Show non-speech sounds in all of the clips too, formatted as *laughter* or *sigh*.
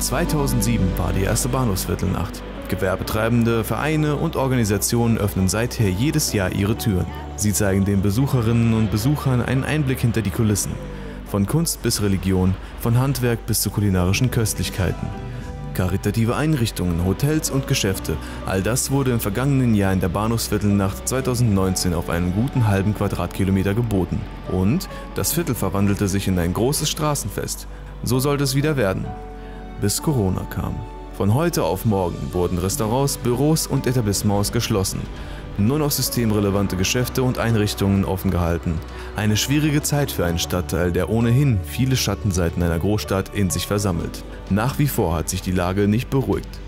2007 war die erste Bahnhofsviertelnacht. Gewerbetreibende, Vereine und Organisationen öffnen seither jedes Jahr ihre Türen. Sie zeigen den Besucherinnen und Besuchern einen Einblick hinter die Kulissen. Von Kunst bis Religion, von Handwerk bis zu kulinarischen Köstlichkeiten. Karitative Einrichtungen, Hotels und Geschäfte, all das wurde im vergangenen Jahr in der Bahnhofsviertelnacht 2019 auf einen guten halben Quadratkilometer geboten. Und das Viertel verwandelte sich in ein großes Straßenfest. So sollte es wieder werden. Bis Corona kam. Von heute auf morgen wurden Restaurants, Büros und Etablissements geschlossen. Nur noch systemrelevante Geschäfte und Einrichtungen offen gehalten. Eine schwierige Zeit für einen Stadtteil, der ohnehin viele Schattenseiten einer Großstadt in sich versammelt. Nach wie vor hat sich die Lage nicht beruhigt.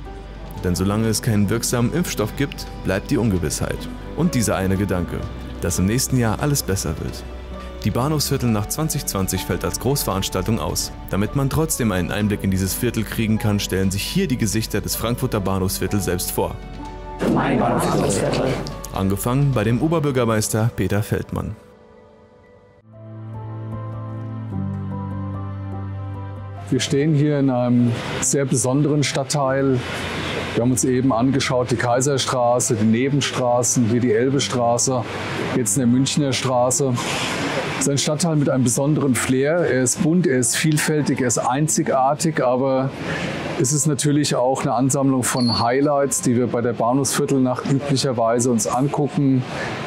Denn solange es keinen wirksamen Impfstoff gibt, bleibt die Ungewissheit. Und dieser eine Gedanke, dass im nächsten Jahr alles besser wird. Die Bahnhofsviertel nach 2020 fällt als Großveranstaltung aus. Damit man trotzdem einen Einblick in dieses Viertel kriegen kann, stellen sich hier die Gesichter des Frankfurter Bahnhofsviertels selbst vor. Mein Bahnhofsviertel. Angefangen bei dem Oberbürgermeister Peter Feldmann. Wir stehen hier in einem sehr besonderen Stadtteil. Wir haben uns eben angeschaut, die Kaiserstraße, die Nebenstraßen, hier die Elbestraße, jetzt eine Münchner Straße. Es ist ein Stadtteil mit einem besonderen Flair. Er ist bunt, er ist vielfältig, er ist einzigartig, aber es ist natürlich auch eine Ansammlung von Highlights, die wir bei der Bahnhofsviertelnacht üblicherweise uns angucken.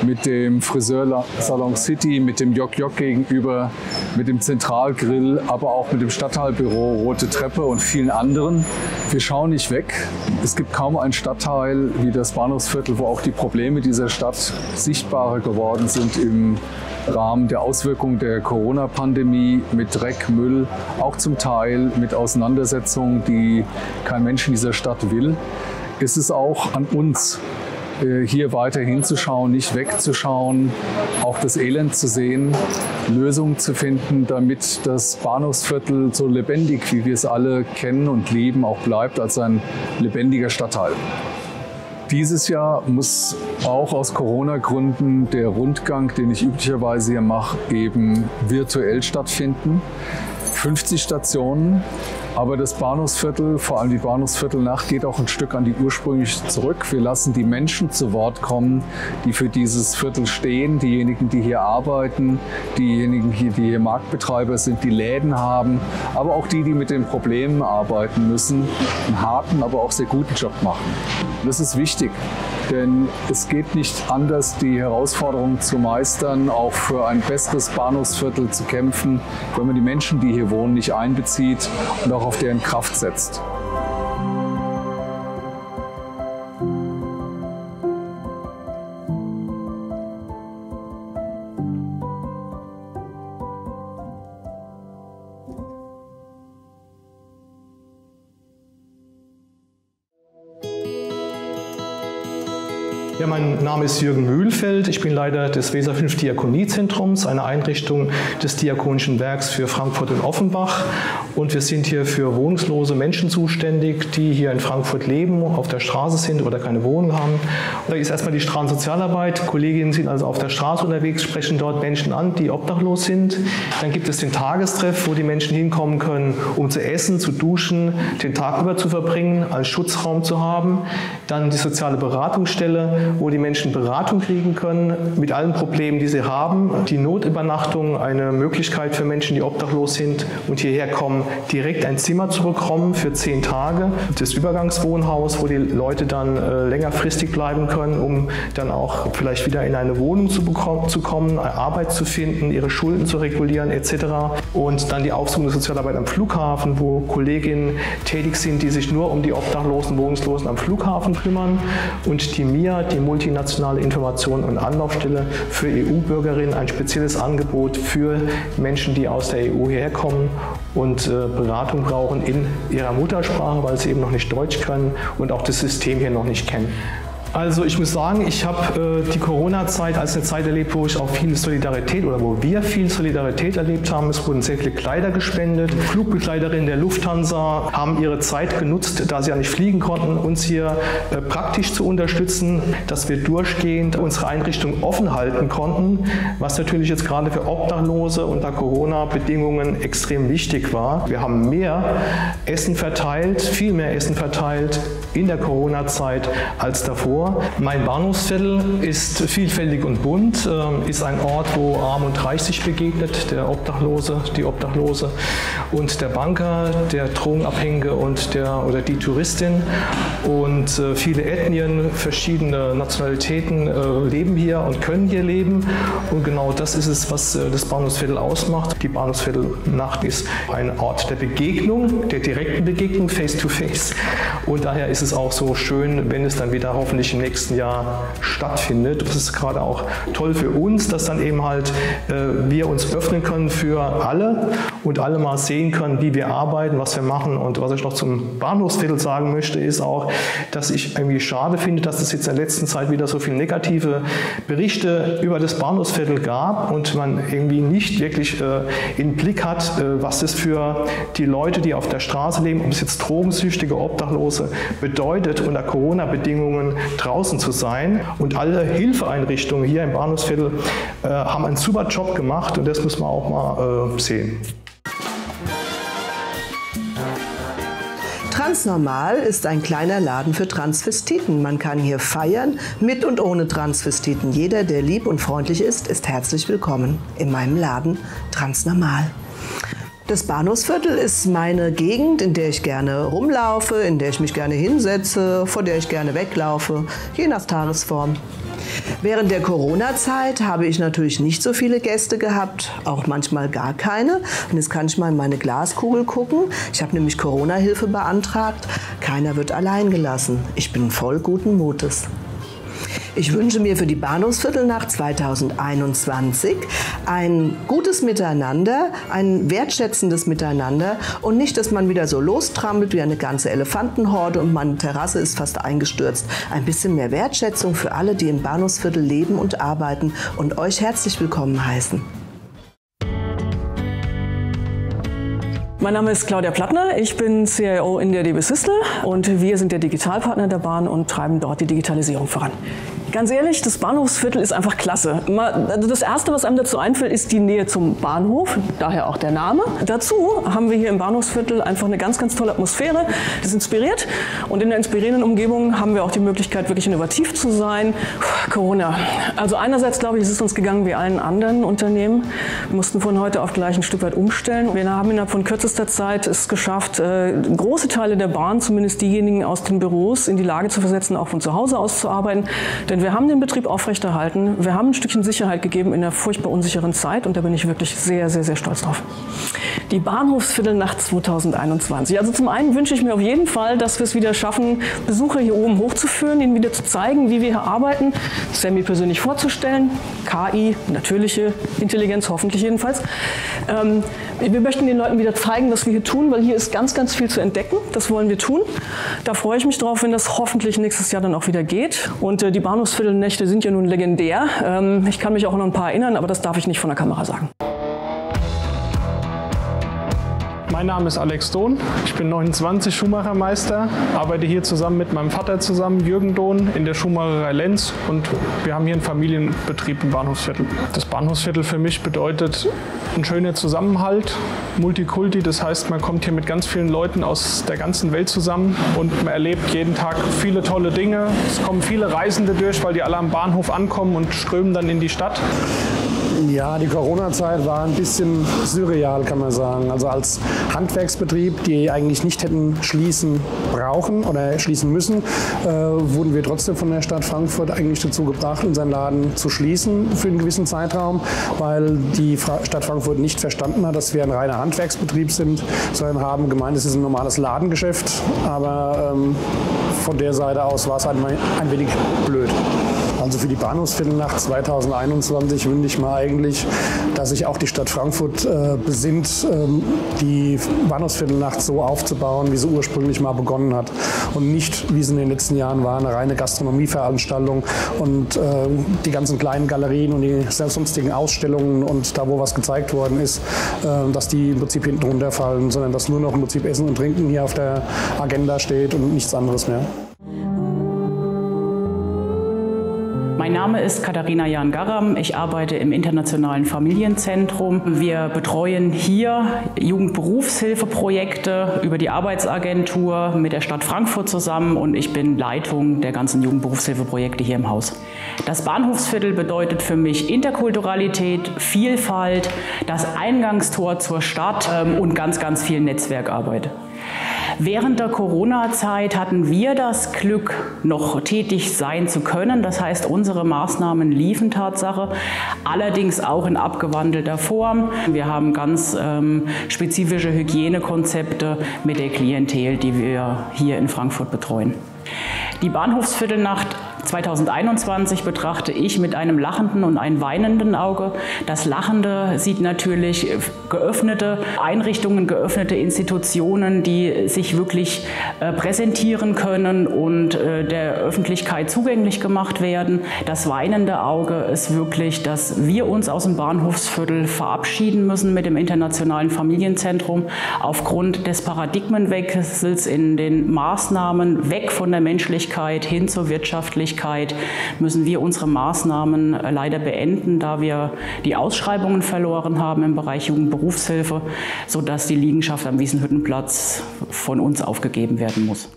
Mit dem Friseursalon City, mit dem Jok Jok gegenüber, mit dem Zentralgrill, aber auch mit dem Stadtteilbüro Rote Treppe und vielen anderen. Wir schauen nicht weg. Es gibt kaum einen Stadtteil wie das Bahnhofsviertel, wo auch die Probleme dieser Stadt sichtbarer geworden sind im Rahmen der Auswirkungen der Corona-Pandemie mit Dreck, Müll, auch zum Teil mit Auseinandersetzungen, die kein Mensch in dieser Stadt will, ist es auch an uns, äh, hier weiter hinzuschauen, nicht wegzuschauen, auch das Elend zu sehen, Lösungen zu finden, damit das Bahnhofsviertel so lebendig, wie wir es alle kennen und lieben, auch bleibt als ein lebendiger Stadtteil. Dieses Jahr muss auch aus Corona-Gründen der Rundgang, den ich üblicherweise hier mache, eben virtuell stattfinden. 50 Stationen, aber das Bahnhofsviertel, vor allem die Bahnhofsviertelnacht, geht auch ein Stück an die ursprünglich zurück. Wir lassen die Menschen zu Wort kommen, die für dieses Viertel stehen, diejenigen, die hier arbeiten, diejenigen, die hier Marktbetreiber sind, die Läden haben, aber auch die, die mit den Problemen arbeiten müssen, einen harten, aber auch sehr guten Job machen. Das ist wichtig, denn es geht nicht anders, die Herausforderungen zu meistern, auch für ein besseres Bahnhofsviertel zu kämpfen, wenn man die Menschen, die hier wohnen, nicht einbezieht und auch auf deren Kraft setzt. Mein Name ist Jürgen Mühlfeld. Ich bin Leiter des Weser 5 Diakoniezentrums, einer Einrichtung des Diakonischen Werks für Frankfurt und Offenbach. Und wir sind hier für wohnungslose Menschen zuständig, die hier in Frankfurt leben, auf der Straße sind oder keine Wohnung haben. Und da ist erstmal die Straßensozialarbeit. Kolleginnen sind also auf der Straße unterwegs, sprechen dort Menschen an, die obdachlos sind. Dann gibt es den Tagestreff, wo die Menschen hinkommen können, um zu essen, zu duschen, den Tag über zu verbringen, als Schutzraum zu haben. Dann die soziale Beratungsstelle, wo die Menschen Beratung kriegen können mit allen Problemen, die sie haben. Die Notübernachtung, eine Möglichkeit für Menschen, die obdachlos sind und hierher kommen, direkt ein Zimmer zu bekommen für zehn Tage. Das Übergangswohnhaus, wo die Leute dann äh, längerfristig bleiben können, um dann auch vielleicht wieder in eine Wohnung zu, bekommen, zu kommen, Arbeit zu finden, ihre Schulden zu regulieren etc. Und dann die aufsuchende Sozialarbeit am Flughafen, wo Kolleginnen tätig sind, die sich nur um die obdachlosen, Wohnungslosen am Flughafen kümmern. Und die MIA, die multinationale Information und Anlaufstelle für EU-Bürgerinnen ein spezielles Angebot für Menschen, die aus der EU hierher kommen und äh, Beratung brauchen in ihrer Muttersprache, weil sie eben noch nicht Deutsch können und auch das System hier noch nicht kennen. Also ich muss sagen, ich habe äh, die Corona-Zeit als eine Zeit erlebt, wo ich auch viel Solidarität oder wo wir viel Solidarität erlebt haben. Es wurden sehr viele Kleider gespendet. Flugbegleiterinnen der Lufthansa haben ihre Zeit genutzt, da sie ja nicht fliegen konnten, uns hier äh, praktisch zu unterstützen, dass wir durchgehend unsere Einrichtung offen halten konnten, was natürlich jetzt gerade für Obdachlose unter Corona-Bedingungen extrem wichtig war. Wir haben mehr Essen verteilt, viel mehr Essen verteilt in der Corona-Zeit als davor. Mein Bahnhofsviertel ist vielfältig und bunt, ähm, ist ein Ort, wo Arm und Reich sich begegnet, der Obdachlose, die Obdachlose und der Banker, der Drogenabhängige und der oder die Touristin. Und äh, viele Ethnien, verschiedene Nationalitäten äh, leben hier und können hier leben. Und genau das ist es, was äh, das Bahnhofsviertel ausmacht. Die Bahnhofsviertelnacht ist ein Ort der Begegnung, der direkten Begegnung, face to face. Und daher ist es auch so schön, wenn es dann wieder hoffentlich im nächsten Jahr stattfindet. Das ist gerade auch toll für uns, dass dann eben halt äh, wir uns öffnen können für alle und alle mal sehen können, wie wir arbeiten, was wir machen. Und was ich noch zum Bahnhofsviertel sagen möchte, ist auch, dass ich irgendwie schade finde, dass es jetzt in der letzten Zeit wieder so viele negative Berichte über das Bahnhofsviertel gab und man irgendwie nicht wirklich äh, in Blick hat, äh, was das für die Leute, die auf der Straße leben, ob es jetzt Drogensüchtige, Obdachlose bedeutet unter Corona-Bedingungen draußen zu sein. Und alle Hilfeeinrichtungen hier im Bahnhofsviertel äh, haben einen super Job gemacht und das muss man auch mal äh, sehen. Transnormal ist ein kleiner Laden für Transvestiten. Man kann hier feiern, mit und ohne Transvestiten. Jeder, der lieb und freundlich ist, ist herzlich willkommen in meinem Laden Transnormal. Das Bahnhofsviertel ist meine Gegend, in der ich gerne rumlaufe, in der ich mich gerne hinsetze, vor der ich gerne weglaufe, je nach Tagesform. Während der Corona-Zeit habe ich natürlich nicht so viele Gäste gehabt, auch manchmal gar keine. Und jetzt kann ich mal in meine Glaskugel gucken. Ich habe nämlich Corona-Hilfe beantragt. Keiner wird allein gelassen. Ich bin voll guten Mutes. Ich wünsche mir für die Bahnhofsviertelnacht 2021 ein gutes Miteinander, ein wertschätzendes Miteinander und nicht, dass man wieder so lostrampelt wie eine ganze Elefantenhorde und meine Terrasse ist fast eingestürzt. Ein bisschen mehr Wertschätzung für alle, die im Bahnhofsviertel leben und arbeiten und euch herzlich willkommen heißen. Mein Name ist Claudia Plattner, ich bin CIO in der DB Systel und wir sind der Digitalpartner der Bahn und treiben dort die Digitalisierung voran. Ganz ehrlich, das Bahnhofsviertel ist einfach klasse. Also das Erste, was einem dazu einfällt, ist die Nähe zum Bahnhof, daher auch der Name. Dazu haben wir hier im Bahnhofsviertel einfach eine ganz, ganz tolle Atmosphäre, das inspiriert. Und in der inspirierenden Umgebung haben wir auch die Möglichkeit, wirklich innovativ zu sein. Corona. Also einerseits glaube ich, es ist uns gegangen wie allen anderen Unternehmen. Wir mussten von heute auf gleich ein Stück weit umstellen. Wir haben innerhalb von kürzester Zeit es geschafft, äh, große Teile der Bahn, zumindest diejenigen aus den Büros, in die Lage zu versetzen, auch von zu Hause aus zu arbeiten. Denn wir haben den Betrieb aufrechterhalten. Wir haben ein Stückchen Sicherheit gegeben in der furchtbar unsicheren Zeit und da bin ich wirklich sehr, sehr, sehr stolz drauf. Die Bahnhofsviertelnacht 2021. Also zum einen wünsche ich mir auf jeden Fall, dass wir es wieder schaffen, Besucher hier oben hochzuführen, ihnen wieder zu zeigen, wie wir hier arbeiten, Sammy persönlich vorzustellen, KI, natürliche Intelligenz, hoffentlich jedenfalls. Ähm, wir möchten den Leuten wieder zeigen, was wir hier tun, weil hier ist ganz, ganz viel zu entdecken. Das wollen wir tun. Da freue ich mich drauf, wenn das hoffentlich nächstes Jahr dann auch wieder geht. Und äh, die Bahnhofs Viertelnächte sind ja nun legendär. Ähm, ich kann mich auch noch ein paar erinnern, aber das darf ich nicht von der Kamera sagen. Mein Name ist Alex Dohn. Ich bin 29 Schuhmachermeister, arbeite hier zusammen mit meinem Vater zusammen, Jürgen Dohn, in der Schuhmacherei Lenz und wir haben hier einen Familienbetrieb im Bahnhofsviertel. Das Bahnhofsviertel für mich bedeutet ein schöner Zusammenhalt, Multikulti, das heißt, man kommt hier mit ganz vielen Leuten aus der ganzen Welt zusammen und man erlebt jeden Tag viele tolle Dinge. Es kommen viele Reisende durch, weil die alle am Bahnhof ankommen und strömen dann in die Stadt. Ja, die Corona-Zeit war ein bisschen surreal, kann man sagen. Also als Handwerksbetrieb, die eigentlich nicht hätten schließen brauchen oder schließen müssen, äh, wurden wir trotzdem von der Stadt Frankfurt eigentlich dazu gebracht, unseren Laden zu schließen für einen gewissen Zeitraum, weil die Fra Stadt Frankfurt nicht verstanden hat, dass wir ein reiner Handwerksbetrieb sind, sondern haben gemeint, es ist ein normales Ladengeschäft. Aber ähm, von der Seite aus war es ein, ein wenig blöd. Also für die Bahnhofsviertelnacht 2021 wünsche ich mir eigentlich, dass sich auch die Stadt Frankfurt äh, besinnt, ähm, die Bahnhofsviertelnacht so aufzubauen, wie sie ursprünglich mal begonnen hat. Und nicht, wie es in den letzten Jahren war, eine reine Gastronomieveranstaltung und äh, die ganzen kleinen Galerien und die sonstigen Ausstellungen und da, wo was gezeigt worden ist, äh, dass die im Prinzip hinten runterfallen, sondern dass nur noch im Prinzip Essen und Trinken hier auf der Agenda steht und nichts anderes mehr. Mein Name ist Katharina Jan Garam. Ich arbeite im Internationalen Familienzentrum. Wir betreuen hier Jugendberufshilfeprojekte über die Arbeitsagentur mit der Stadt Frankfurt zusammen und ich bin Leitung der ganzen Jugendberufshilfeprojekte hier im Haus. Das Bahnhofsviertel bedeutet für mich Interkulturalität, Vielfalt, das Eingangstor zur Stadt ähm, und ganz, ganz viel Netzwerkarbeit. Während der Corona-Zeit hatten wir das Glück, noch tätig sein zu können. Das heißt, unsere Maßnahmen liefen Tatsache, allerdings auch in abgewandelter Form. Wir haben ganz ähm, spezifische Hygienekonzepte mit der Klientel, die wir hier in Frankfurt betreuen. Die Bahnhofsviertelnacht 2021 betrachte ich mit einem lachenden und einem weinenden Auge. Das Lachende sieht natürlich geöffnete Einrichtungen, geöffnete Institutionen, die sich wirklich äh, präsentieren können und äh, der Öffentlichkeit zugänglich gemacht werden. Das weinende Auge ist wirklich, dass wir uns aus dem Bahnhofsviertel verabschieden müssen mit dem Internationalen Familienzentrum aufgrund des Paradigmenwechsels in den Maßnahmen weg von der Menschlichkeit hin zur Wirtschaftlichkeit Öffentlichkeit müssen wir unsere Maßnahmen äh, leider beenden, da wir die Ausschreibungen verloren haben im Bereich Jugendberufshilfe, sodass die Liegenschaft am Wiesenhüttenplatz von uns aufgegeben werden muss.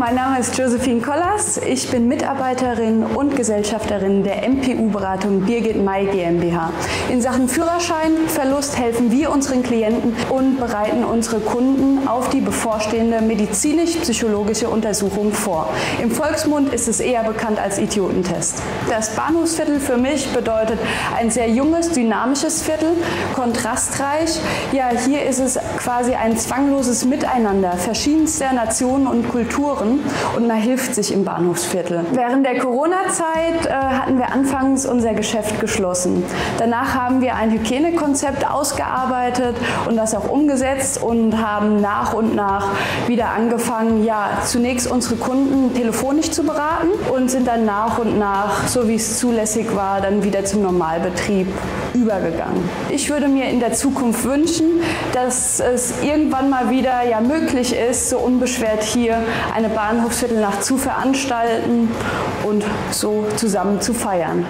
Mein Name ist Josephine Kollas. Ich bin Mitarbeiterin und Gesellschafterin der MPU-Beratung Birgit May GmbH. In Sachen Führerscheinverlust helfen wir unseren Klienten und bereiten unsere Kunden auf die bevorstehende medizinisch-psychologische Untersuchung vor. Im Volksmund ist es eher bekannt als Idiotentest. Das Bahnhofsviertel für mich bedeutet ein sehr junges, dynamisches Viertel, kontrastreich. Ja, hier ist es quasi ein zwangloses Miteinander verschiedenster Nationen und Kulturen Strukturen und man hilft sich im Bahnhofsviertel. Während der Corona-Zeit äh, hatten wir anfangs unser Geschäft geschlossen. Danach haben wir ein Hygienekonzept ausgearbeitet und das auch umgesetzt und haben nach und nach wieder angefangen, ja, zunächst unsere Kunden telefonisch zu beraten und sind dann nach und nach, so wie es zulässig war, dann wieder zum Normalbetrieb übergegangen. Ich würde mir in der Zukunft wünschen, dass es irgendwann mal wieder ja möglich ist, so unbeschwert hier eine Bahnhofsviertelnacht zu veranstalten und so zusammen zu feiern.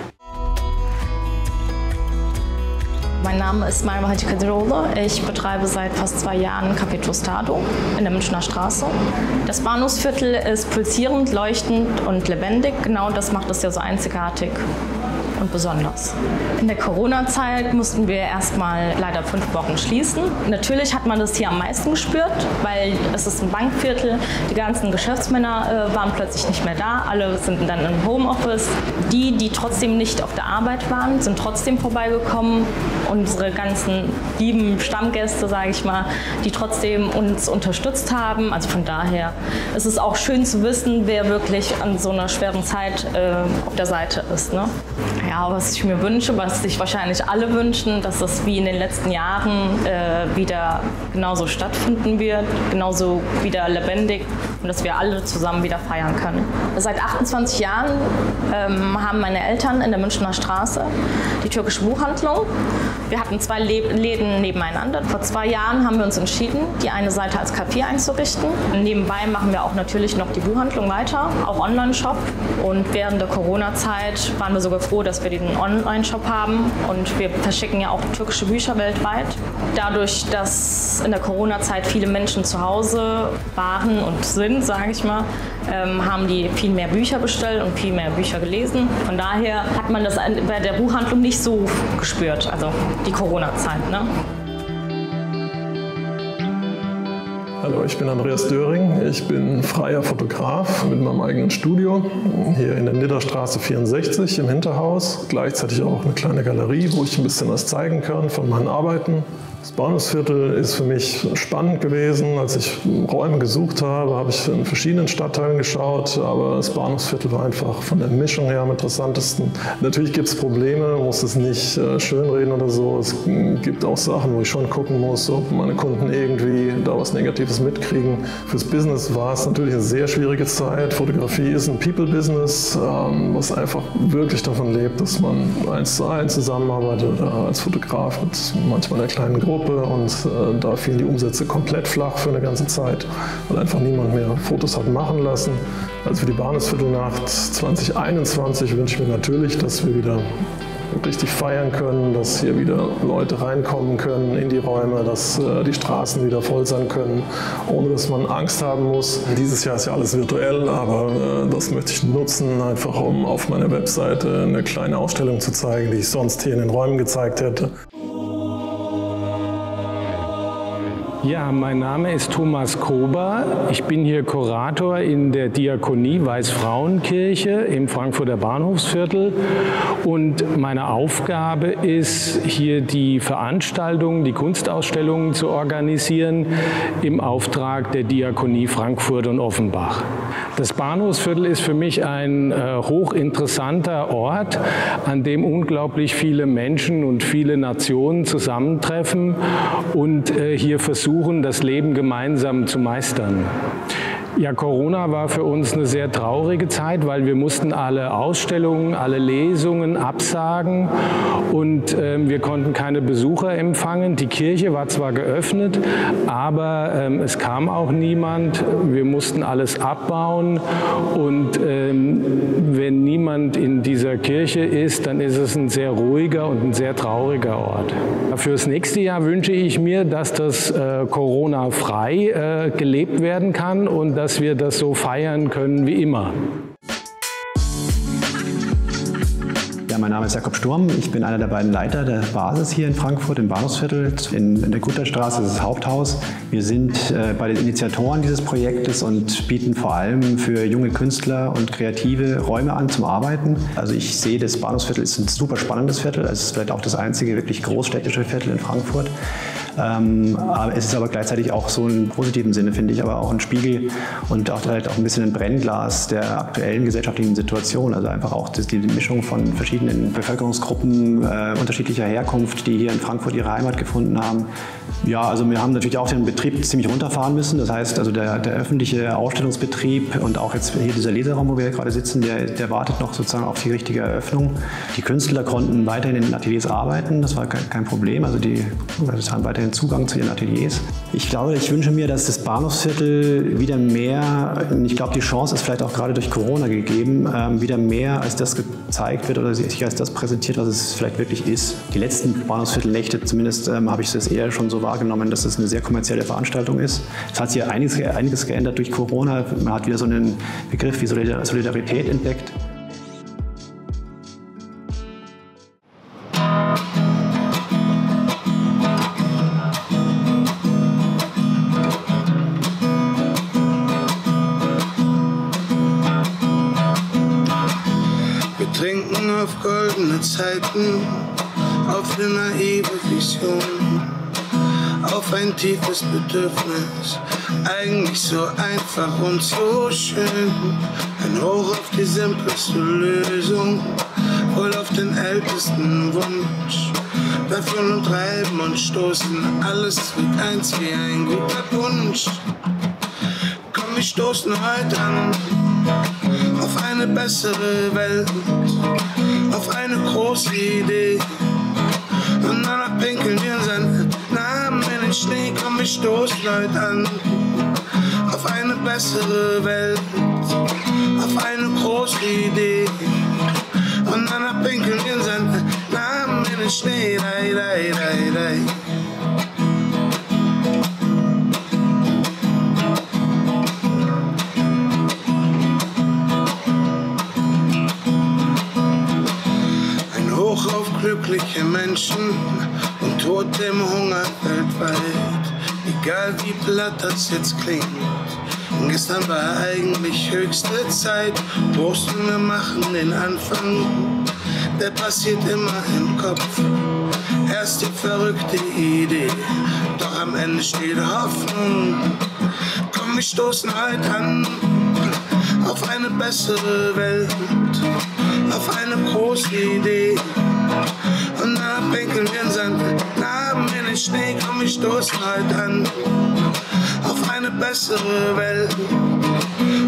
Mein Name ist Malva Hajikadirolo. Ich betreibe seit fast zwei Jahren Café Tostado in der Münchner Straße. Das Bahnhofsviertel ist pulsierend, leuchtend und lebendig. Genau das macht es ja so einzigartig und besonders. In der Corona-Zeit mussten wir erstmal leider fünf Wochen schließen. Natürlich hat man das hier am meisten gespürt, weil es ist ein Bankviertel. Die ganzen Geschäftsmänner äh, waren plötzlich nicht mehr da. Alle sind dann im Homeoffice. Die, die trotzdem nicht auf der Arbeit waren, sind trotzdem vorbeigekommen. Unsere ganzen lieben Stammgäste, sage ich mal, die trotzdem uns unterstützt haben. Also von daher ist es auch schön zu wissen, wer wirklich an so einer schweren Zeit äh, auf der Seite ist. Ne? Ja, was ich mir wünsche, was sich wahrscheinlich alle wünschen, dass es wie in den letzten Jahren äh, wieder genauso stattfinden wird, genauso wieder lebendig und dass wir alle zusammen wieder feiern können. Seit 28 Jahren ähm, haben meine Eltern in der Münchner Straße die türkische Buchhandlung. Wir hatten zwei Läden nebeneinander. Vor zwei Jahren haben wir uns entschieden, die eine Seite als Café einzurichten. Nebenbei machen wir auch natürlich noch die Buchhandlung weiter, auch Online-Shop. Und während der Corona-Zeit waren wir sogar froh, dass wir diesen Online-Shop haben und wir verschicken ja auch türkische Bücher weltweit. Dadurch, dass in der Corona-Zeit viele Menschen zu Hause waren und sind, sage ich mal, ähm, haben die viel mehr Bücher bestellt und viel mehr Bücher gelesen. Von daher hat man das bei der Buchhandlung nicht so gespürt, also die Corona-Zeit. Ne? Hallo, ich bin Andreas Döring. Ich bin freier Fotograf mit meinem eigenen Studio hier in der Nidderstraße 64 im Hinterhaus. Gleichzeitig auch eine kleine Galerie, wo ich ein bisschen was zeigen kann von meinen Arbeiten. Das Bahnhofsviertel ist für mich spannend gewesen. Als ich Räume gesucht habe, habe ich in verschiedenen Stadtteilen geschaut, aber das Bahnhofsviertel war einfach von der Mischung her am interessantesten. Natürlich gibt es Probleme, muss es nicht äh, schönreden oder so. Es gibt auch Sachen, wo ich schon gucken muss, ob meine Kunden irgendwie da was Negatives mitkriegen. Fürs Business war es natürlich eine sehr schwierige Zeit. Fotografie ist ein People-Business, ähm, was einfach wirklich davon lebt, dass man eins zu eins zusammenarbeitet als Fotograf mit manchmal einer kleinen Gruppe Gruppe und äh, da fielen die Umsätze komplett flach für eine ganze Zeit, weil einfach niemand mehr Fotos hat machen lassen. Also für die Bahnhofsviertelnacht 2021 wünsche ich mir natürlich, dass wir wieder richtig feiern können, dass hier wieder Leute reinkommen können in die Räume, dass äh, die Straßen wieder voll sein können, ohne dass man Angst haben muss. Dieses Jahr ist ja alles virtuell, aber äh, das möchte ich nutzen, einfach um auf meiner Webseite eine kleine Ausstellung zu zeigen, die ich sonst hier in den Räumen gezeigt hätte. Ja, mein Name ist Thomas Kober. Ich bin hier Kurator in der Diakonie Weißfrauenkirche im Frankfurter Bahnhofsviertel und meine Aufgabe ist, hier die Veranstaltungen, die Kunstausstellungen zu organisieren im Auftrag der Diakonie Frankfurt und Offenbach. Das Bahnhofsviertel ist für mich ein äh, hochinteressanter Ort, an dem unglaublich viele Menschen und viele Nationen zusammentreffen und äh, hier versuchen, das Leben gemeinsam zu meistern. Ja, Corona war für uns eine sehr traurige Zeit, weil wir mussten alle Ausstellungen, alle Lesungen absagen und äh, wir konnten keine Besucher empfangen. Die Kirche war zwar geöffnet, aber ähm, es kam auch niemand. Wir mussten alles abbauen und ähm, wenn niemand in dieser Kirche ist, dann ist es ein sehr ruhiger und ein sehr trauriger Ort. Fürs nächste Jahr wünsche ich mir, dass das äh, Corona-frei äh, gelebt werden kann und dass wir das so feiern können wie immer. Ja, mein Name ist Jakob Sturm. Ich bin einer der beiden Leiter der Basis hier in Frankfurt im Bahnhofsviertel. In, in der Gutterstraße ist das Haupthaus. Wir sind äh, bei den Initiatoren dieses Projektes und bieten vor allem für junge Künstler und Kreative Räume an zum Arbeiten. Also ich sehe, das Bahnhofsviertel ist ein super spannendes Viertel. Es ist vielleicht auch das einzige wirklich großstädtische Viertel in Frankfurt. Ähm, es ist aber gleichzeitig auch so im positiven Sinne, finde ich, aber auch ein Spiegel und auch, halt auch ein bisschen ein Brennglas der aktuellen gesellschaftlichen Situation. Also einfach auch die, die Mischung von verschiedenen Bevölkerungsgruppen äh, unterschiedlicher Herkunft, die hier in Frankfurt ihre Heimat gefunden haben. Ja, also wir haben natürlich auch den Betrieb ziemlich runterfahren müssen. Das heißt, also der, der öffentliche Ausstellungsbetrieb und auch jetzt hier dieser Leseraum, wo wir gerade sitzen, der, der wartet noch sozusagen auf die richtige Eröffnung. Die Künstler konnten weiterhin in den Ateliers arbeiten, das war kein, Problem. Also die das haben weiterhin Zugang zu ihren Ateliers. Ich glaube, ich wünsche mir, dass das Bahnhofsviertel wieder mehr, ich glaube, die Chance ist vielleicht auch gerade durch Corona gegeben, ähm, wieder mehr als das gezeigt wird oder sich als das präsentiert, was es vielleicht wirklich ist. Die letzten Bahnhofsviertelnächte, zumindest ähm, habe ich das eher schon so wahrgenommen, dass es eine sehr kommerzielle Veranstaltung ist. Es hat sich einiges, einiges geändert durch Corona. Man hat wieder so einen Begriff wie Solidarität entdeckt. auf goldene Zeiten, auf eine naive Vision, tiefes Bedürfnis, eigentlich so einfach und so schön. Ein Hoch auf die simpelste Lösung, voll auf den ältesten Wunsch. Davon und treiben und stoßen, alles wird eins wie ein guter Wunsch. Komm, wir stoßen heute an auf eine bessere Welt auf eine große Idee. Und danach Stoßen heute an auf eine bessere Welt, auf eine große Idee. Und danach pinkeln wir seinen Namen in den Schnee. Dai, dai, dai, dai. glückliche Menschen und Tod dem Hunger weltweit. Egal wie platt das jetzt klingt. Gestern war eigentlich höchste Zeit. Prost wir machen den Anfang. Der passiert immer im Kopf. Erst die verrückte Idee, doch am Ende steht Hoffnung. Komm, wir stoßen heute an auf eine bessere Welt, auf eine große Idee. Und dann pinkeln wir in Sand, Schnee, komm, wir stoßen heute an auf eine bessere Welt,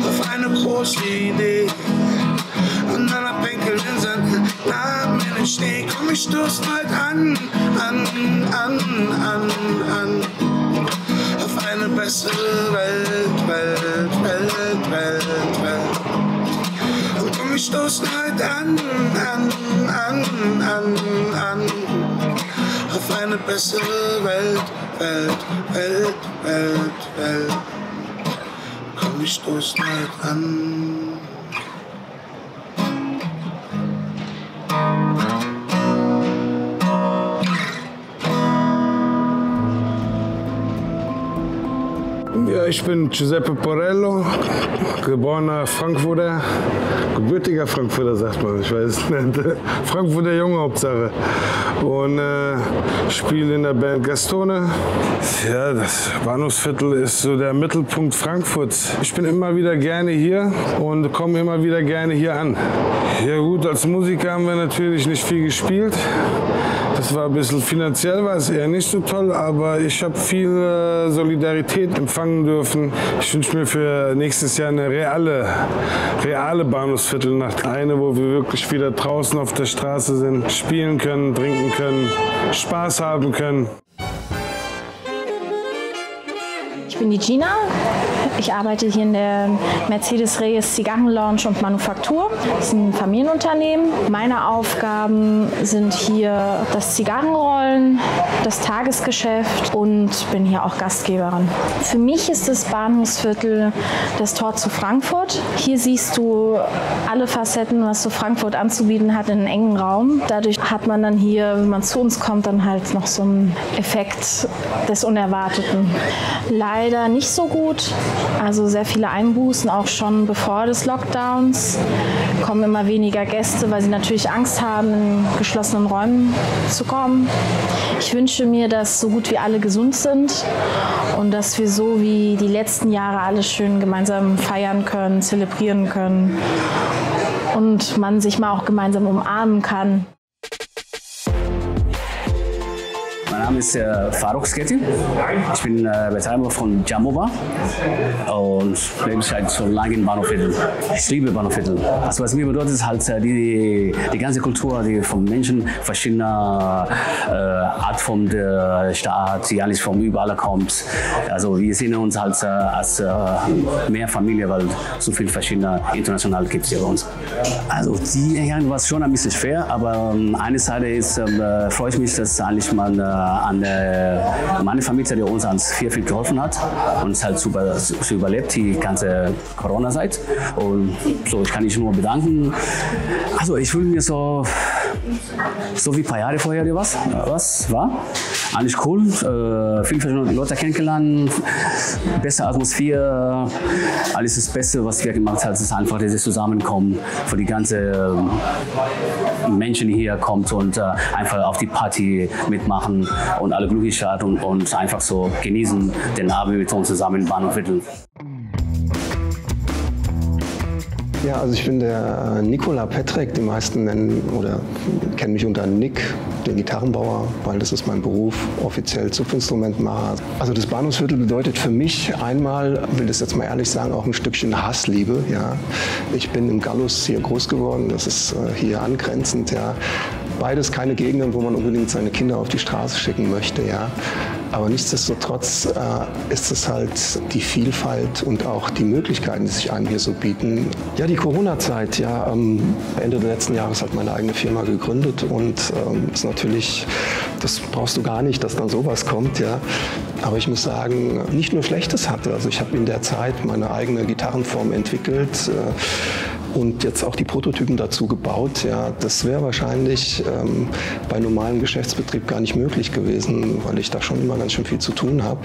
auf eine große Idee. Dann pinkeln wir in Sand, Narben in den Schnee, komm, wir stoßen heute an, an, an, an, an. Auf eine bessere Welt, Welt, Welt, Welt, Welt. Und komm, wir stoßen heute an, an, an, an, an, auf eine bessere Welt, Welt, Welt, Welt, Welt. Komm, wir stoßen heute an. Ich bin Giuseppe Porello, geborener Frankfurter, gebürtiger Frankfurter sagt man, ich weiß es nicht. *laughs* Frankfurter Junge Hauptsache. Und äh, spiele in der Band Gastone. Ja, das Bahnhofsviertel ist so der Mittelpunkt Frankfurts. Ich bin immer wieder gerne hier und komme immer wieder gerne hier an. Ja gut, als Musiker haben wir natürlich nicht viel gespielt. Das war ein bisschen finanziell, war es eher nicht so toll, aber ich habe viel äh, Solidarität empfangen dürfen. Ich wünsche mir für nächstes Jahr eine reale, reale Bahnhofsviertelnacht. Eine, wo wir wirklich wieder draußen auf der Straße sind, spielen können, trinken können, Spaß haben können. Ich bin die Gina. Ich arbeite hier in der Mercedes Reyes Zigarrenlounge und Manufaktur. Das ist ein Familienunternehmen. Meine Aufgaben sind hier das Zigarrenrollen, das Tagesgeschäft und bin hier auch Gastgeberin. Für mich ist das Bahnhofsviertel das Tor zu Frankfurt. Hier siehst du alle Facetten, was so Frankfurt anzubieten hat, in einem engen Raum. Dadurch hat man dann hier, wenn man zu uns kommt, dann halt noch so einen Effekt des Unerwarteten. Leider nicht so gut. Also sehr viele Einbußen, auch schon bevor des Lockdowns. Kommen immer weniger Gäste, weil sie natürlich Angst haben, in geschlossenen Räumen zu kommen. Ich wünsche mir, dass so gut wie alle gesund sind und dass wir so wie die letzten Jahre alle schön gemeinsam feiern können, zelebrieren können und man sich mal auch gemeinsam umarmen kann. Mein Name ist äh, Faruk Sketi. Ich bin äh, Betreiber von Jamova und lebe seit so lange in Bahnhofviertel. Ich liebe Bahnhofviertel. Also was mir bedeutet, ist halt äh, die, die ganze Kultur, die von Menschen verschiedener äh, Art von der Stadt, die eigentlich von überall kommt. Also wir sehen uns halt äh, als äh, mehr Familie, weil so viel verschiedene international gibt es hier bei uns. Also die Erinnerung war schon ein bisschen schwer, aber ähm, eine Seite ist, äh, freue ich mich, dass eigentlich äh, an meine Familie, die uns ans viel, viel geholfen hat und uns halt super, zu überlebt, die ganze Corona-Zeit. Und so, ich kann mich nur bedanken. Also ich fühle mich so, so wie ein paar Jahre vorher was, was war. Alles cool, äh, viele verschiedene Leute kennengelernt, beste Atmosphäre, alles das Beste, was wir gemacht haben, ist einfach dieses Zusammenkommen für die ganze Menschen, die hier kommt und äh, einfach auf die Party mitmachen und alle glücklich sind und, und einfach so genießen den Abend mit uns zusammen in Bahnhofviertel. Ja, also ich bin der äh, Nikola Petrek. Die meisten nennen oder kennen mich unter Nick, den Gitarrenbauer, weil das ist mein Beruf, offiziell Zupfinstrumentmacher. Also das Bahnhofsviertel bedeutet für mich einmal, will das jetzt mal ehrlich sagen, auch ein Stückchen Hassliebe. Ja. Ich bin im Gallus hier groß geworden, das ist äh, hier angrenzend. Ja. Beides keine Gegenden, wo man unbedingt seine Kinder auf die Straße schicken möchte. Ja. Aber nichtsdestotrotz äh, ist es halt die Vielfalt und auch die Möglichkeiten, die sich einem hier so bieten. Ja, die Corona-Zeit, ja, ähm, Ende des letzten Jahres hat meine eigene Firma gegründet und ähm, ist natürlich, das brauchst du gar nicht, dass dann sowas kommt, ja. Aber ich muss sagen, nicht nur Schlechtes hatte. Also ich habe in der Zeit meine eigene Gitarrenform entwickelt. Äh, und jetzt auch die Prototypen dazu gebaut. Ja, das wäre wahrscheinlich ähm, bei normalem Geschäftsbetrieb gar nicht möglich gewesen, weil ich da schon immer ganz schön viel zu tun habe.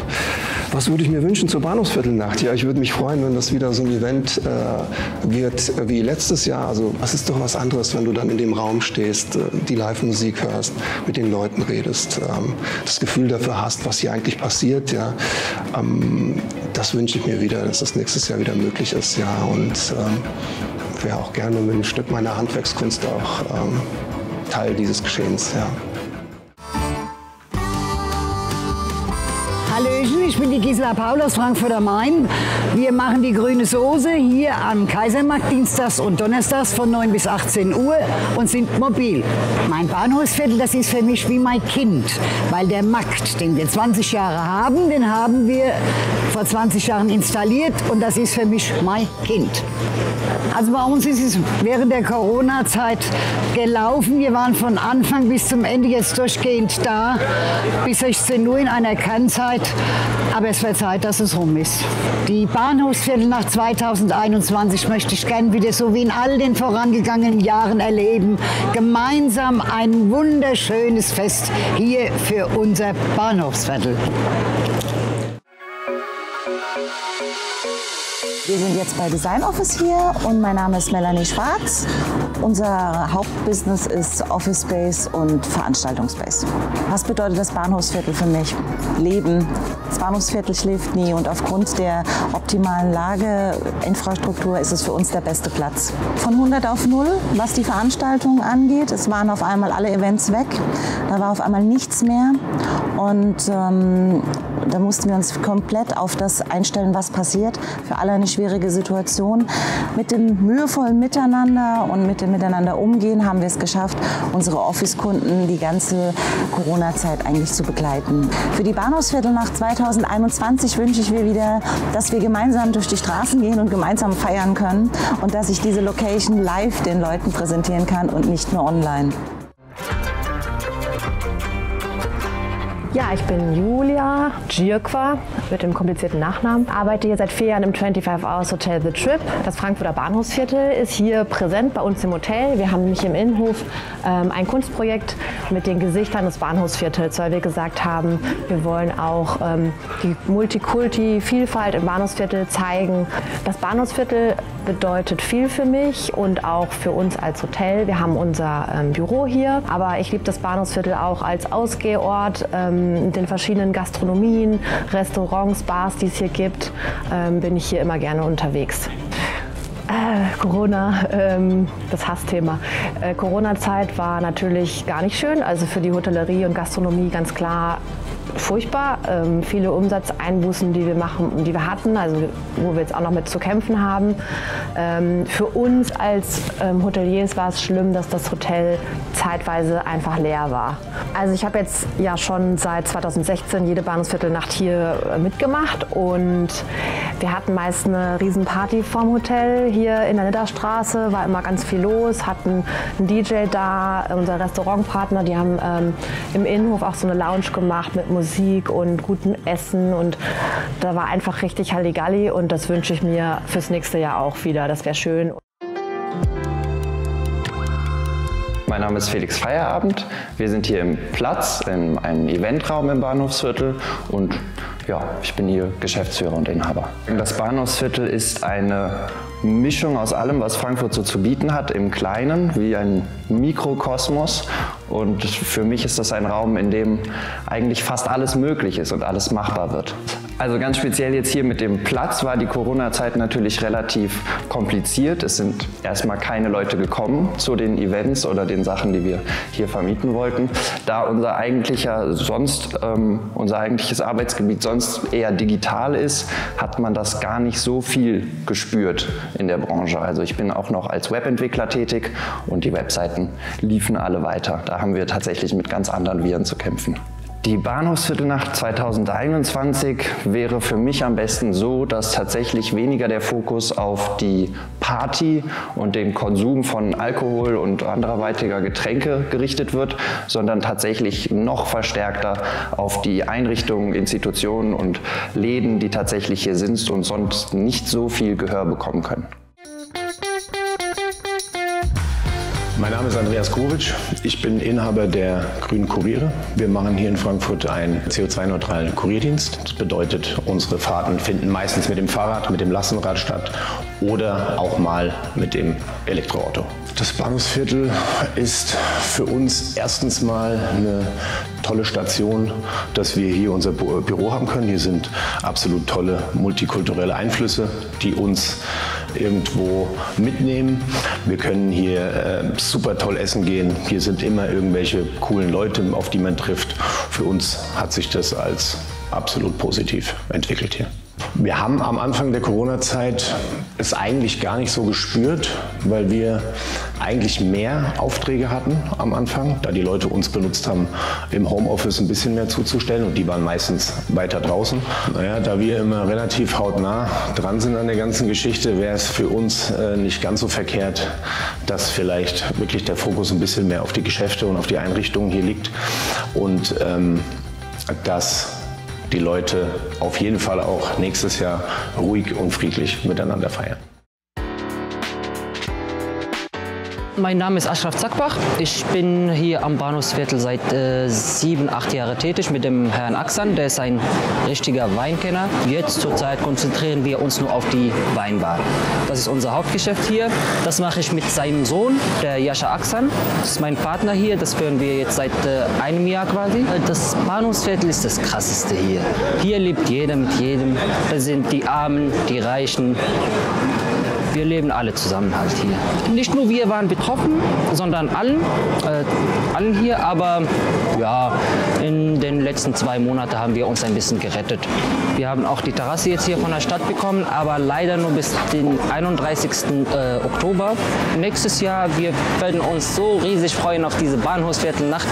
Was würde ich mir wünschen zur Bahnhofsviertelnacht? Ja, ich würde mich freuen, wenn das wieder so ein Event äh, wird wie letztes Jahr. Also es ist doch was anderes, wenn du dann in dem Raum stehst, äh, die Live-Musik hörst, mit den Leuten redest, ähm, das Gefühl dafür hast, was hier eigentlich passiert. Ja, ähm, das wünsche ich mir wieder, dass das nächstes Jahr wieder möglich ist. Ja, und ähm, wäre auch gerne mit ein Stück meiner Handwerkskunst auch ähm, Teil dieses Geschehens. Ja. Hallöchen, ich bin die Gisela Paul aus Frankfurt am Main. Wir machen die grüne Soße hier am Kaisermarkt dienstags und donnerstags von 9 bis 18 Uhr und sind mobil. Mein Bahnhofsviertel, das ist für mich wie mein Kind, weil der Markt, den wir 20 Jahre haben, den haben wir vor 20 Jahren installiert und das ist für mich mein Kind. Also bei uns ist es während der Corona-Zeit gelaufen. Wir waren von Anfang bis zum Ende jetzt durchgehend da, bis 16 Uhr in einer Kernzeit. Aber es wird Zeit, dass es rum ist. Die Bahnhofsviertel nach 2021 möchte ich gern wieder so wie in all den vorangegangenen Jahren erleben. Gemeinsam ein wunderschönes Fest hier für unser Bahnhofsviertel. Wir sind jetzt bei Design Office hier und mein Name ist Melanie Schwarz. Unser Hauptbusiness ist Office Space und Veranstaltungsspace. Was bedeutet das Bahnhofsviertel für mich? Leben. Das Bahnhofsviertel schläft nie und aufgrund der optimalen Lage, Infrastruktur ist es für uns der beste Platz. Von 100 auf 0, was die Veranstaltungen angeht. Es waren auf einmal alle Events weg. Da war auf einmal nichts mehr und ähm, da mussten wir uns komplett auf das einstellen, was passiert. Für alle eine schwierige Situation. Mit dem mühevollen Miteinander und mit dem Miteinander umgehen haben wir es geschafft, unsere Office-Kunden die ganze Corona-Zeit eigentlich zu begleiten. Für die Bahnhofsviertel nach 2021 wünsche ich mir wieder, dass wir gemeinsam durch die Straßen gehen und gemeinsam feiern können und dass ich diese Location live den Leuten präsentieren kann und nicht nur online. Ja, ich bin Julia Gierqua mit dem komplizierten Nachnamen. Arbeite hier seit vier Jahren im 25 Hours Hotel The Trip. Das Frankfurter Bahnhofsviertel ist hier präsent bei uns im Hotel. Wir haben nämlich im Innenhof ähm, ein Kunstprojekt mit den Gesichtern des Bahnhofsviertels, weil wir gesagt haben, wir wollen auch ähm, die Multikulti-Vielfalt im Bahnhofsviertel zeigen. Das Bahnhofsviertel bedeutet viel für mich und auch für uns als Hotel. Wir haben unser ähm, Büro hier, aber ich liebe das Bahnhofsviertel auch als Ausgehort. Ähm, in den verschiedenen Gastronomien, Restaurants, Bars, die es hier gibt, ähm, bin ich hier immer gerne unterwegs. Äh, Corona, ähm, das Hassthema. Äh, Corona-Zeit war natürlich gar nicht schön. Also für die Hotellerie und Gastronomie ganz klar furchtbar. Ähm, viele Umsatzeinbußen, die wir machen, die wir hatten, also wo wir jetzt auch noch mit zu kämpfen haben. Ähm, für uns als ähm, Hoteliers war es schlimm, dass das Hotel zeitweise einfach leer war. Also ich habe jetzt ja schon seit 2016 jede Bahnhofsviertelnacht hier äh, mitgemacht und wir hatten meist eine Riesenparty vorm Hotel hier in der Nidderstraße, war immer ganz viel los, hatten einen DJ da, unser Restaurantpartner, die haben ähm, im Innenhof auch so eine Lounge gemacht mit Musik und gutem Essen und da war einfach richtig Halligalli und das wünsche ich mir fürs nächste Jahr auch wieder. Das wäre schön. Mein Name ist Felix Feierabend. Wir sind hier im Platz, in einem Eventraum im Bahnhofsviertel und ja, ich bin hier Geschäftsführer und Inhaber. Das Bahnhofsviertel ist eine Mischung aus allem, was Frankfurt so zu bieten hat, im Kleinen, wie ein Mikrokosmos. Und für mich ist das ein Raum, in dem eigentlich fast alles möglich ist und alles machbar wird. Also ganz speziell jetzt hier mit dem Platz war die Corona-Zeit natürlich relativ kompliziert. Es sind erstmal keine Leute gekommen zu den Events oder den Sachen, die wir hier vermieten wollten. Da unser eigentlicher sonst, ähm, unser eigentliches Arbeitsgebiet sonst eher digital ist, hat man das gar nicht so viel gespürt in der Branche. Also ich bin auch noch als Webentwickler tätig und die Webseiten liefen alle weiter. Da haben wir tatsächlich mit ganz anderen Viren zu kämpfen. Die Bahnhofsviertelnacht 2021 wäre für mich am besten so, dass tatsächlich weniger der Fokus auf die Party und den Konsum von Alkohol und anderweitiger Getränke gerichtet wird, sondern tatsächlich noch verstärkter auf die Einrichtungen, Institutionen und Läden, die tatsächlich hier sind und sonst nicht so viel Gehör bekommen können. Mein Name ist Andreas Kovic. Ich bin Inhaber der Grünen Kuriere. Wir machen hier in Frankfurt einen CO2-neutralen Kurierdienst. Das bedeutet, unsere Fahrten finden meistens mit dem Fahrrad, mit dem Lastenrad statt oder auch mal mit dem Elektroauto. Das Bahnhofsviertel ist für uns erstens mal eine tolle Station, dass wir hier unser Büro haben können. Hier sind absolut tolle multikulturelle Einflüsse, die uns irgendwo mitnehmen. Wir können hier äh, super toll essen gehen. Hier sind immer irgendwelche coolen Leute, auf die man trifft. Für uns hat sich das als absolut positiv entwickelt hier. Wir haben am Anfang der Corona-Zeit es eigentlich gar nicht so gespürt, weil wir eigentlich mehr Aufträge hatten am Anfang, da die Leute uns benutzt haben, im Homeoffice ein bisschen mehr zuzustellen und die waren meistens weiter draußen. Naja, da wir immer relativ hautnah dran sind an der ganzen Geschichte, wäre es für uns äh, nicht ganz so verkehrt, dass vielleicht wirklich der Fokus ein bisschen mehr auf die Geschäfte und auf die Einrichtungen hier liegt und ähm, dass die Leute auf jeden Fall auch nächstes Jahr ruhig und friedlich miteinander feiern. Mein Name ist Ashraf Zackbach. Ich bin hier am Bahnhofsviertel seit äh, sieben, acht Jahren tätig mit dem Herrn Axan. Der ist ein richtiger Weinkenner. Jetzt zurzeit konzentrieren wir uns nur auf die Weinbar. Das ist unser Hauptgeschäft hier. Das mache ich mit seinem Sohn, der Jascha Axan. Das ist mein Partner hier. Das führen wir jetzt seit äh, einem Jahr quasi. Das Bahnhofsviertel ist das krasseste hier. Hier lebt jeder mit jedem. Da sind die Armen, die Reichen, wir leben alle zusammen halt hier. Nicht nur wir waren betroffen, sondern allen, äh, allen hier, aber ja, in den letzten zwei Monaten haben wir uns ein bisschen gerettet. Wir haben auch die Terrasse jetzt hier von der Stadt bekommen, aber leider nur bis den 31. Äh, Oktober. Nächstes Jahr, wir werden uns so riesig freuen auf diese Bahnhofsviertelnacht.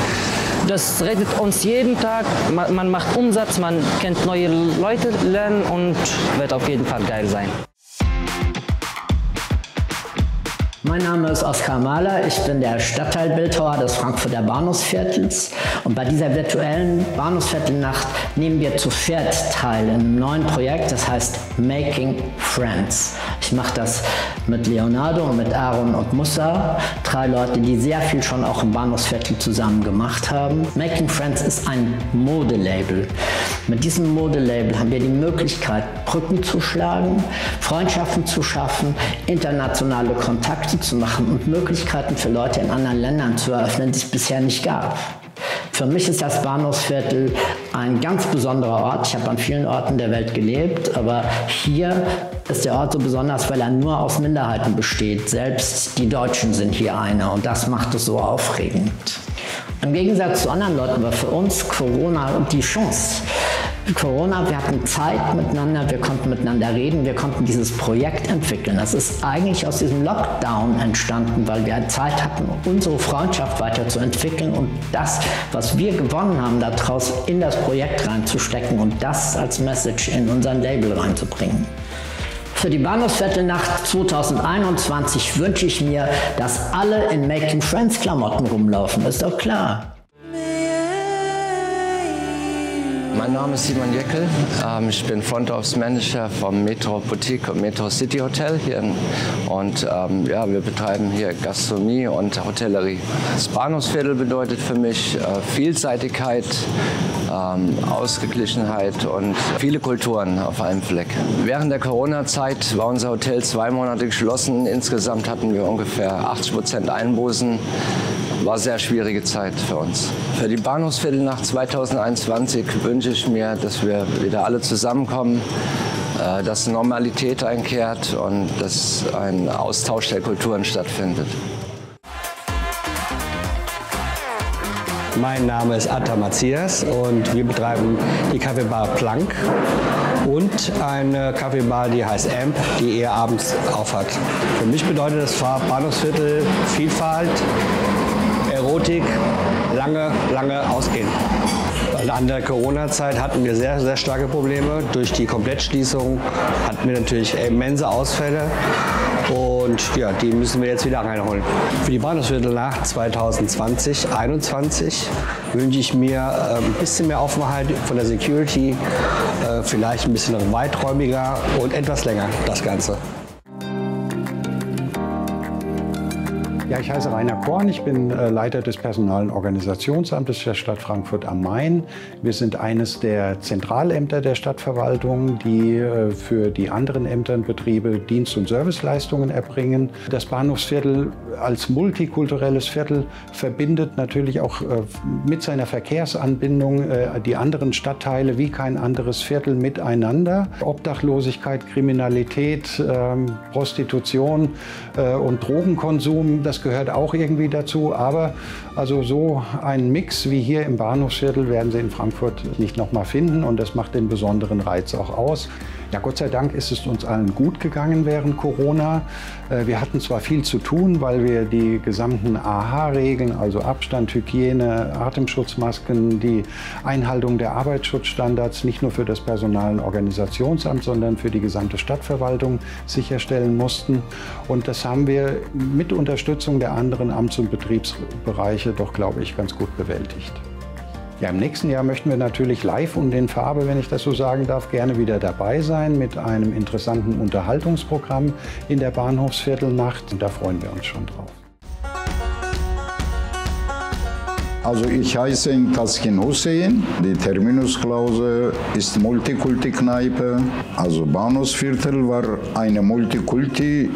Das rettet uns jeden Tag. Man, man macht Umsatz, man kennt neue Leute lernen und wird auf jeden Fall geil sein. Mein Name ist Oskar Mahler, ich bin der Stadtteilbildhauer des Frankfurter Bahnhofsviertels. Und bei dieser virtuellen Bahnhofsviertelnacht nehmen wir zu viert teil in einem neuen Projekt, das heißt Making Friends. Ich mache das mit Leonardo und mit Aaron und Musa, drei Leute, die sehr viel schon auch im Bahnhofsviertel zusammen gemacht haben. Making Friends ist ein Modelabel. Mit diesem Modelabel haben wir die Möglichkeit, Brücken zu schlagen, Freundschaften zu schaffen, internationale Kontakte zu machen und Möglichkeiten für Leute in anderen Ländern zu eröffnen, die es bisher nicht gab. Für mich ist das Bahnhofsviertel ein ganz besonderer Ort. Ich habe an vielen Orten der Welt gelebt, aber hier ist der Ort so besonders, weil er nur aus Minderheiten besteht. Selbst die Deutschen sind hier eine und das macht es so aufregend. Im Gegensatz zu anderen Leuten war für uns Corona die Chance, Corona, wir hatten Zeit miteinander, wir konnten miteinander reden, wir konnten dieses Projekt entwickeln. Das ist eigentlich aus diesem Lockdown entstanden, weil wir Zeit hatten, unsere Freundschaft weiterzuentwickeln und das, was wir gewonnen haben, daraus in das Projekt reinzustecken und das als Message in unseren Label reinzubringen. Für die Bahnhofsviertelnacht 2021 wünsche ich mir, dass alle in Making Friends Klamotten rumlaufen. Ist doch klar. Mein Name ist Simon Jeckel. Ähm, ich bin Front Office Manager vom Metro Boutique und Metro City Hotel hier. Und ähm, ja, wir betreiben hier Gastronomie und Hotellerie. Das Bahnhofsviertel bedeutet für mich äh, Vielseitigkeit, ähm, Ausgeglichenheit und viele Kulturen auf einem Fleck. Während der Corona-Zeit war unser Hotel zwei Monate geschlossen. Insgesamt hatten wir ungefähr 80 Prozent Einbußen war sehr schwierige Zeit für uns. Für die Bahnhofsviertelnacht 2021 wünsche ich mir, dass wir wieder alle zusammenkommen, äh, dass Normalität einkehrt und dass ein Austausch der Kulturen stattfindet. Mein Name ist Atta Matthias und wir betreiben die Kaffeebar Plank und eine Kaffeebar, die heißt Amp, die eher abends aufhat. Für mich bedeutet das Bahnhofsviertel Vielfalt, Erotik lange, lange ausgehen. An der Corona-Zeit hatten wir sehr, sehr starke Probleme. Durch die Komplettschließung hatten wir natürlich immense Ausfälle. Und ja, die müssen wir jetzt wieder reinholen. Für die Bahnhofsviertelnacht 2020, 2021 wünsche ich mir äh, ein bisschen mehr Offenheit von der Security, äh, vielleicht ein bisschen weiträumiger und etwas länger das Ganze. Ja, ich heiße Rainer Korn, ich bin äh, Leiter des Personal- und Organisationsamtes der Stadt Frankfurt am Main. Wir sind eines der Zentralämter der Stadtverwaltung, die äh, für die anderen Ämter und Betriebe Dienst- und Serviceleistungen erbringen. Das Bahnhofsviertel als multikulturelles Viertel verbindet natürlich auch äh, mit seiner Verkehrsanbindung die anderen Stadtteile wie kein anderes Viertel miteinander. Obdachlosigkeit, Kriminalität, ähm, Prostitution und Drogenkonsum, das das gehört auch irgendwie dazu. Aber also so einen Mix wie hier im Bahnhofsviertel werden Sie in Frankfurt nicht noch mal finden und das macht den besonderen Reiz auch aus. Ja, Gott sei Dank ist es uns allen gut gegangen während Corona. Äh, wir hatten zwar viel zu tun, weil wir die gesamten AHA-Regeln, also Abstand, Hygiene, Atemschutzmasken, die Einhaltung der Arbeitsschutzstandards nicht nur für das Personal- und Organisationsamt, sondern für die gesamte Stadtverwaltung sicherstellen mussten. Und das haben wir mit Unterstützung der anderen Amts- und Betriebsbereiche doch, glaube ich, ganz gut bewältigt. Ja, im nächsten Jahr möchten wir natürlich live und in Farbe, wenn ich das so sagen darf, gerne wieder dabei sein mit einem interessanten Unterhaltungsprogramm in der Bahnhofsviertelnacht. Und da freuen wir uns schon drauf. Also ich heiße Taskin Hussein. Die Terminusklause ist Multikulti-Kneipe. Also Bahnhofsviertel war eine Multikulti.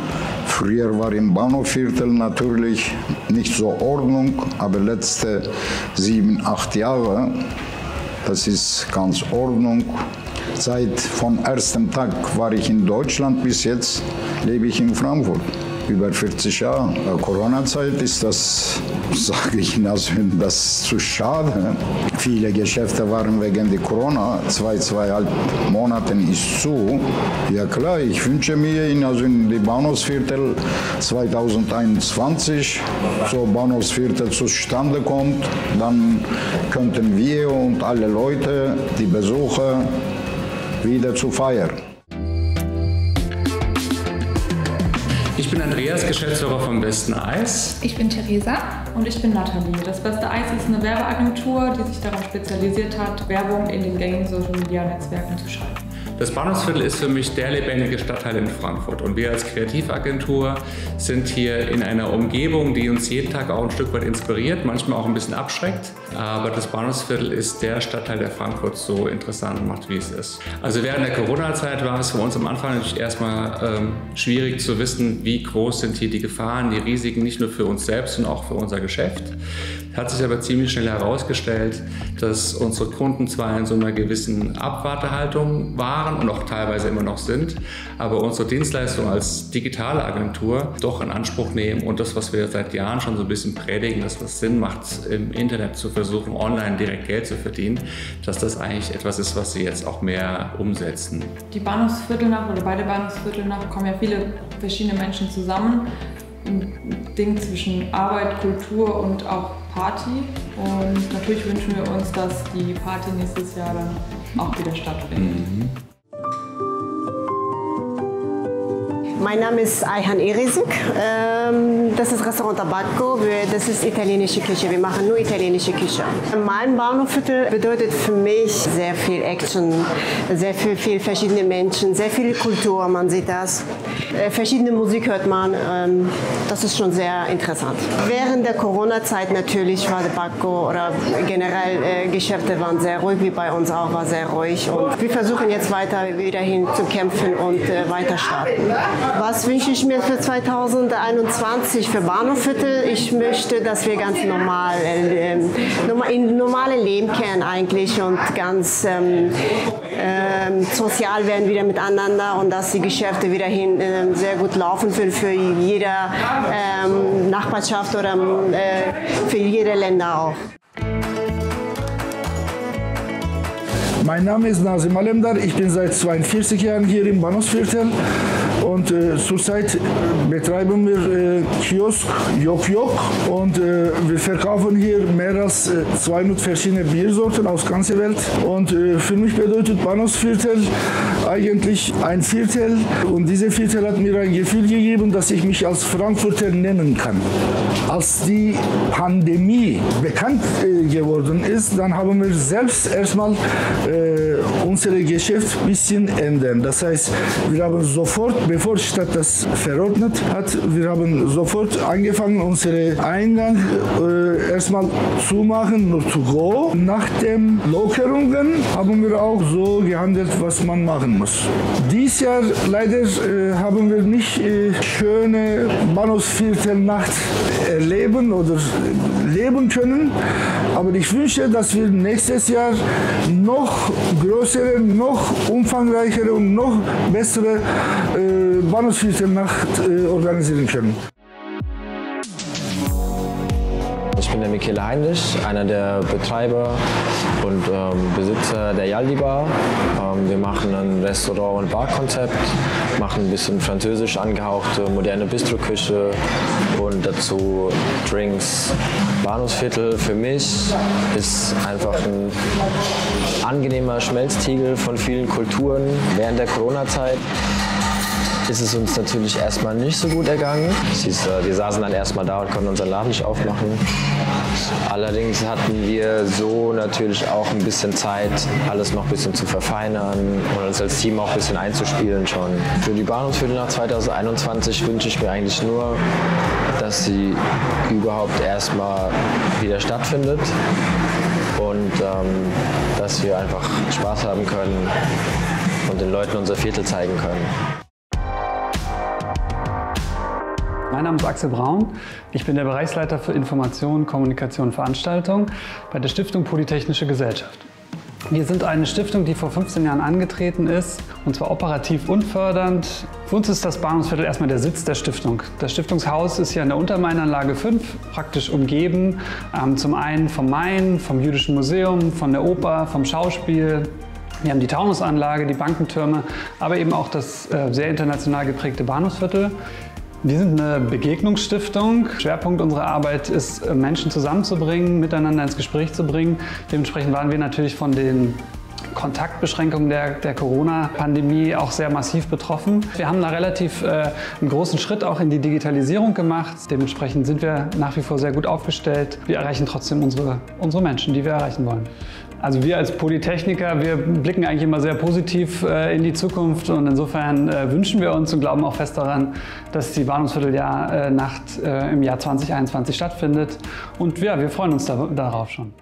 Früher war im Bahnhofsviertel natürlich nicht so Ordnung, aber letzte sieben, acht Jahre, das ist ganz Ordnung. Seit vom ersten Tag war ich in Deutschland bis jetzt lebe ich in Frankfurt über 40 Jahre. Corona-Zeit ist das, sage ich, also das zu schade. Viele Geschäfte waren wegen der Corona, zwei, zweieinhalb Monate ist zu. Ja klar, ich wünsche mir, in, also in die Bahnhofsviertel 2021, so Bahnhofsviertel zustande kommt, dann könnten wir und alle Leute, die Besucher, wieder zu feiern. Ich bin Andreas, Geschäftsführer vom Besten Eis. Ich bin Theresa. Und ich bin Nathalie. Das Beste Eis ist eine Werbeagentur, die sich darauf spezialisiert hat, Werbung in den gängigen Social-Media-Netzwerken zu schalten. Das Bahnhofsviertel ist für mich der lebendige Stadtteil in Frankfurt. Und wir als Kreativagentur sind hier in einer Umgebung, die uns jeden Tag auch ein Stück weit inspiriert, manchmal auch ein bisschen abschreckt. Aber das Bahnhofsviertel ist der Stadtteil, der Frankfurt so interessant macht, wie es ist. Also während der Corona-Zeit war es für uns am Anfang natürlich erstmal ähm, schwierig zu wissen, wie groß sind hier die Gefahren, die Risiken, nicht nur für uns selbst, sondern auch für unser Geschäft. Hat sich aber ziemlich schnell herausgestellt, dass unsere Kunden zwar in so einer gewissen Abwartehaltung waren und auch teilweise immer noch sind, aber unsere Dienstleistung als digitale Agentur doch in Anspruch nehmen und das, was wir seit Jahren schon so ein bisschen predigen, dass was Sinn macht, im Internet zu versuchen, online direkt Geld zu verdienen, dass das eigentlich etwas ist, was sie jetzt auch mehr umsetzen. Die Bahnhofsviertelnacht oder bei der Bahnhofsviertelnacht kommen ja viele verschiedene Menschen zusammen. Ein Ding zwischen Arbeit, Kultur und auch Party. Und natürlich wünschen wir uns, dass die Party nächstes Jahr dann auch wieder stattfindet. Mhm. Mein Name ist Ayhan Erisik. Ähm, das ist Restaurant Tabacco. Das ist italienische Küche. Wir machen nur italienische Küche. Mein Bahnhofviertel bedeutet für mich sehr viel Action, sehr viel, viel verschiedene Menschen, sehr viel Kultur. Man sieht das. Äh, verschiedene Musik hört man. Ähm, das ist schon sehr interessant. Während der Corona-Zeit natürlich war Tabacco oder generell äh, Geschäfte waren sehr ruhig, wie bei uns auch war sehr ruhig. Und wir versuchen jetzt weiter wieder hin zu kämpfen und äh, weiter starten. Was wünsche ich mir für 2021 für Bahnhofviertel? Ich möchte, dass wir ganz normal, äh, in normale Leben kehren eigentlich und ganz ähm, äh, sozial werden wieder miteinander und dass die Geschäfte wieder hin äh, sehr gut laufen für, für jede ähm, Nachbarschaft oder äh, für jede Länder auch. Mein Name ist Nazim Alemdar. Ich bin seit 42 Jahren hier im Bahnhofsviertel und äh, zurzeit betreiben wir äh, Kiosk Jok Jok und äh, wir verkaufen hier mehr als äh, 200 verschiedene Biersorten aus ganzer Welt. Und äh, für mich bedeutet Bahnhofsviertel eigentlich ein Viertel und dieses Viertel hat mir ein Gefühl gegeben, dass ich mich als Frankfurter nennen kann. Als die Pandemie bekannt äh, geworden ist, dann haben wir selbst erstmal äh, unser Geschäft ein bisschen ändern. Das heißt, wir haben sofort, bevor bevor die Stadt das verordnet hat, wir haben sofort angefangen, unsere Eingang äh, erstmal zu machen, nur to go. Nach den Lockerungen haben wir auch so gehandelt, was man machen muss. Dies Jahr leider äh, haben wir nicht äh, schöne Bahnhofsviertelnacht erleben oder leben können. Aber ich wünsche, dass wir nächstes Jahr noch größere, noch umfangreichere und noch bessere äh, Bahnhofsviertelnacht äh, organisieren können. Ich bin der Michele Heinrich, einer der Betreiber und ähm, Besitzer der Yaldi Bar. Ähm, wir machen ein Restaurant- und Barkonzept, machen ein bisschen französisch angehauchte, moderne Bistroküche und dazu Drinks. Bahnhofsviertel für mich ist einfach ein angenehmer Schmelztiegel von vielen Kulturen während der Corona-Zeit ist es uns natürlich erstmal nicht so gut ergangen. Wir saßen dann erstmal da und konnten unseren Laden nicht aufmachen. Allerdings hatten wir so natürlich auch ein bisschen Zeit, alles noch ein bisschen zu verfeinern und uns als Team auch ein bisschen einzuspielen schon. Für die Bahnhofsviertel nach 2021 wünsche ich mir eigentlich nur, dass sie überhaupt erstmal wieder stattfindet und ähm, dass wir einfach Spaß haben können und den Leuten unser Viertel zeigen können. Mein Name ist Axel Braun. Ich bin der Bereichsleiter für Information, Kommunikation und Veranstaltung bei der Stiftung Polytechnische Gesellschaft. Wir sind eine Stiftung, die vor 15 Jahren angetreten ist, und zwar operativ und fördernd. Für uns ist das Bahnhofsviertel erstmal der Sitz der Stiftung. Das Stiftungshaus ist hier an der Untermainanlage 5 praktisch umgeben. Ähm, zum einen vom Main, vom Jüdischen Museum, von der Oper, vom Schauspiel, wir haben die Taunusanlage, die Bankentürme, aber eben auch das äh, sehr international geprägte Bahnhofsviertel. Wir sind eine Begegnungsstiftung. Schwerpunkt unserer Arbeit ist, Menschen zusammenzubringen, miteinander ins Gespräch zu bringen. Dementsprechend waren wir natürlich von den Kontaktbeschränkungen der, der Corona-Pandemie auch sehr massiv betroffen. Wir haben da relativ äh, einen großen Schritt auch in die Digitalisierung gemacht. Dementsprechend sind wir nach wie vor sehr gut aufgestellt. Wir erreichen trotzdem unsere, unsere Menschen, die wir erreichen wollen. Also wir als Polytechniker, wir blicken eigentlich immer sehr positiv äh, in die Zukunft und insofern äh, wünschen wir uns und glauben auch fest daran, dass die Bahnhofsvierteljahr-Nacht äh, im Jahr 2021 stattfindet. Und ja, wir freuen uns da, darauf schon.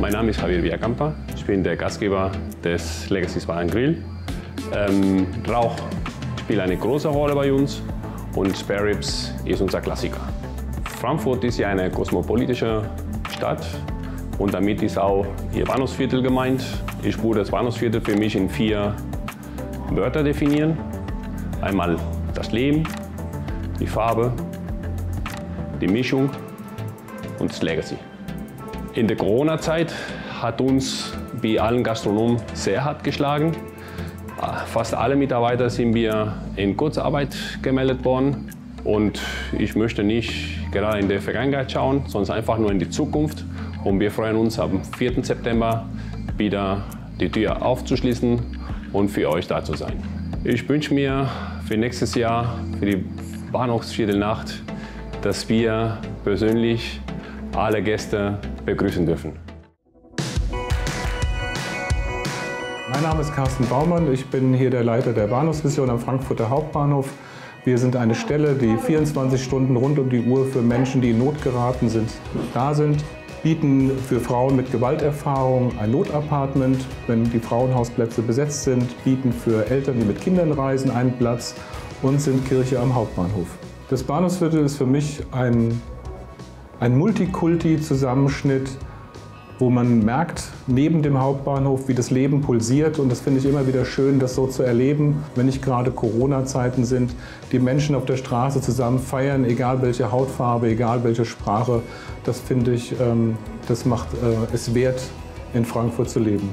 Mein Name ist Javier Villacampa. Ich bin der Gastgeber des Legacy Bar Grill. Ähm, Rauch spielt eine große Rolle bei uns und Spare Ribs ist unser Klassiker. Frankfurt ist ja eine kosmopolitische Stadt und damit ist auch ihr Bahnhofsviertel gemeint. Ich würde das Bahnhofsviertel für mich in vier Wörter definieren. Einmal das Leben, die Farbe, die Mischung und das Legacy. In der Corona-Zeit hat uns wie allen Gastronomen sehr hart geschlagen. Fast alle Mitarbeiter sind wir in Kurzarbeit gemeldet worden. Und ich möchte nicht gerade in der Vergangenheit schauen, sondern einfach nur in die Zukunft. Und wir freuen uns am 4. September wieder die Tür aufzuschließen und für euch da zu sein. Ich wünsche mir für nächstes Jahr, für die Bahnhofsviertelnacht, dass wir persönlich alle Gäste begrüßen dürfen. Mein Name ist Carsten Baumann. Ich bin hier der Leiter der Bahnhofsvision am Frankfurter Hauptbahnhof. Wir sind eine Stelle, die 24 Stunden rund um die Uhr für Menschen, die in Not geraten sind, da sind bieten für Frauen mit Gewalterfahrung ein Notapartment, wenn die Frauenhausplätze besetzt sind, bieten für Eltern, die mit Kindern reisen, einen Platz und sind Kirche am Hauptbahnhof. Das Bahnhofsviertel ist für mich ein, ein Multikulti-Zusammenschnitt wo man merkt, neben dem Hauptbahnhof, wie das Leben pulsiert. Und das finde ich immer wieder schön, das so zu erleben, wenn nicht gerade Corona-Zeiten sind, die Menschen auf der Straße zusammen feiern, egal welche Hautfarbe, egal welche Sprache. Das finde ich, ähm, das macht äh, es wert, in Frankfurt zu leben.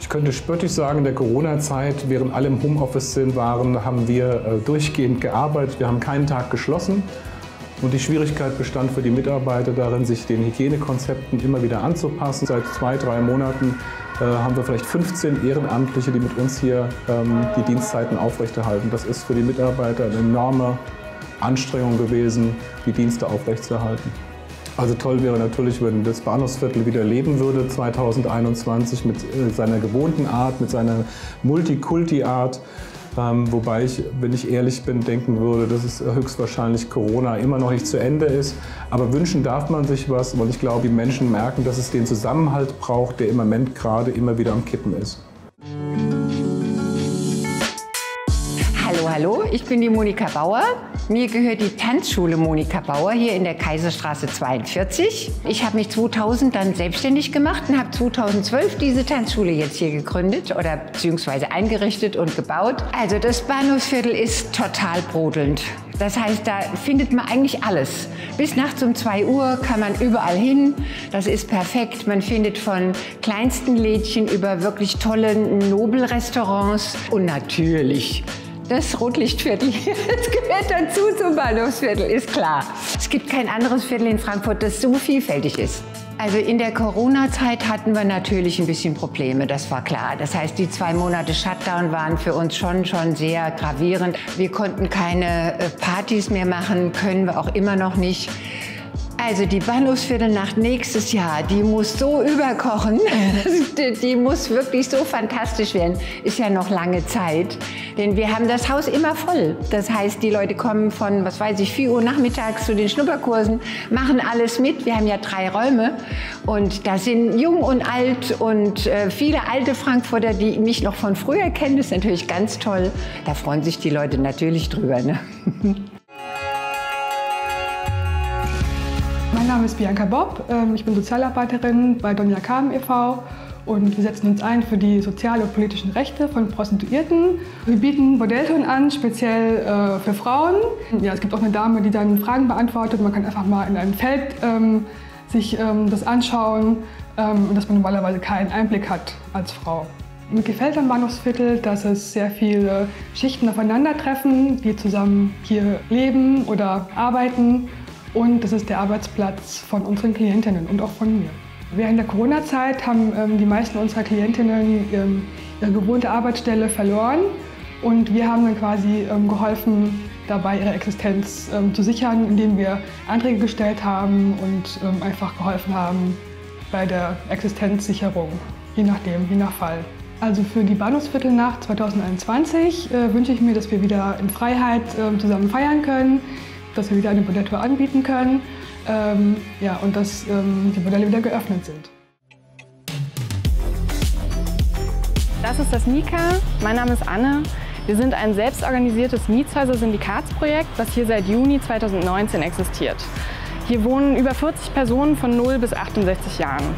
Ich könnte spöttisch sagen, in der Corona-Zeit, während alle im Homeoffice sind, waren, haben wir äh, durchgehend gearbeitet. Wir haben keinen Tag geschlossen. Und die Schwierigkeit bestand für die Mitarbeiter darin, sich den Hygienekonzepten immer wieder anzupassen. Seit zwei, drei Monaten äh, haben wir vielleicht 15 Ehrenamtliche, die mit uns hier ähm, die Dienstzeiten aufrechterhalten. Das ist für die Mitarbeiter eine enorme Anstrengung gewesen, die Dienste aufrechtzuerhalten. Also toll wäre natürlich, wenn das Bahnhofsviertel wieder leben würde 2021 mit äh, seiner gewohnten Art, mit seiner Multikulti-Art. Ähm, wobei ich, wenn ich ehrlich bin, denken würde, dass es höchstwahrscheinlich Corona immer noch nicht zu Ende ist. Aber wünschen darf man sich was und ich glaube, die Menschen merken, dass es den Zusammenhalt braucht, der im Moment gerade immer wieder am Kippen ist. Hallo, ich bin die Monika Bauer. Mir gehört die Tanzschule Monika Bauer hier in der Kaiserstraße 42. Ich habe mich 2000 dann selbstständig gemacht und habe 2012 diese Tanzschule jetzt hier gegründet oder beziehungsweise eingerichtet und gebaut. Also das Bahnhofsviertel ist total brodelnd. Das heißt, da findet man eigentlich alles. Bis nachts um 2 Uhr kann man überall hin. Das ist perfekt. Man findet von kleinsten Lädchen über wirklich tolle Nobelrestaurants und natürlich das Rotlichtviertel, *laughs* das gehört dazu zum Bahnhofsviertel, ist klar. Es gibt kein anderes Viertel in Frankfurt, das so vielfältig ist. Also in der Corona-Zeit hatten wir natürlich ein bisschen Probleme, das war klar. Das heißt, die zwei Monate Shutdown waren für uns schon, schon sehr gravierend. Wir konnten keine äh, Partys mehr machen, können wir auch immer noch nicht. Also die Bahnhofsviertelnacht nächstes Jahr, die muss so überkochen, *laughs* die muss wirklich so fantastisch werden. Ist ja noch lange Zeit, denn wir haben das Haus immer voll. Das heißt, die Leute kommen von, was weiß ich, 4 Uhr nachmittags zu den Schnupperkursen, machen alles mit. Wir haben ja drei Räume und da sind jung und alt und äh, viele alte Frankfurter, die mich noch von früher kennen. Das ist natürlich ganz toll. Da freuen sich die Leute natürlich drüber. Ne? *laughs* Mein Name ist Bianca Bob, ähm, ich bin Sozialarbeiterin bei Donja Kamen e.V. und wir setzen uns ein für die sozialen und politischen Rechte von Prostituierten. Wir bieten Bordelltouren an, speziell äh, für Frauen. Ja, es gibt auch eine Dame, die dann Fragen beantwortet. Man kann einfach mal in einem Feld ähm, sich ähm, das anschauen ähm, dass man normalerweise keinen Einblick hat als Frau. Mir gefällt am Bahnhofsviertel, dass es sehr viele Schichten aufeinandertreffen, die zusammen hier leben oder arbeiten und das ist der Arbeitsplatz von unseren Klientinnen und auch von mir. Während der Corona-Zeit haben ähm, die meisten unserer Klientinnen ähm, ihre gewohnte Arbeitsstelle verloren und wir haben dann quasi ähm, geholfen, dabei ihre Existenz ähm, zu sichern, indem wir Anträge gestellt haben und ähm, einfach geholfen haben bei der Existenzsicherung, je nachdem, je nach Fall. Also für die Bahnhofsviertelnacht 2021 äh, wünsche ich mir, dass wir wieder in Freiheit äh, zusammen feiern können, dass wir wieder eine Bordelltour anbieten können ähm, ja, und dass ähm, die Bordelle wieder geöffnet sind. Das ist das Nika. Mein Name ist Anne. Wir sind ein selbstorganisiertes Mietshäuser-Syndikatsprojekt, das hier seit Juni 2019 existiert. Hier wohnen über 40 Personen von 0 bis 68 Jahren.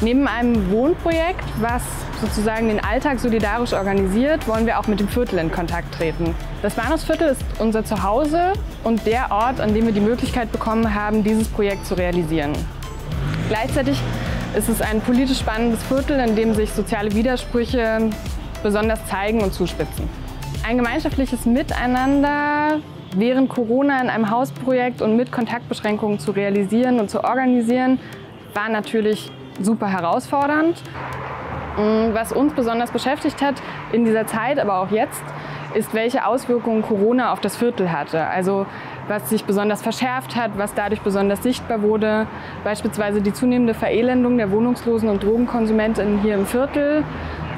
Neben einem Wohnprojekt, was sozusagen den Alltag solidarisch organisiert, wollen wir auch mit dem Viertel in Kontakt treten. Das Bahnhofsviertel ist unser Zuhause und der Ort, an dem wir die Möglichkeit bekommen haben, dieses Projekt zu realisieren. Gleichzeitig ist es ein politisch spannendes Viertel, in dem sich soziale Widersprüche besonders zeigen und zuspitzen. Ein gemeinschaftliches Miteinander während Corona in einem Hausprojekt und mit Kontaktbeschränkungen zu realisieren und zu organisieren, war natürlich super herausfordernd. Mm, was uns besonders beschäftigt hat in dieser Zeit, aber auch jetzt, ist, welche Auswirkungen Corona auf das Viertel hatte. Also was sich besonders verschärft hat, was dadurch besonders sichtbar wurde. Beispielsweise die zunehmende Verelendung der Wohnungslosen und Drogenkonsumentinnen hier im Viertel.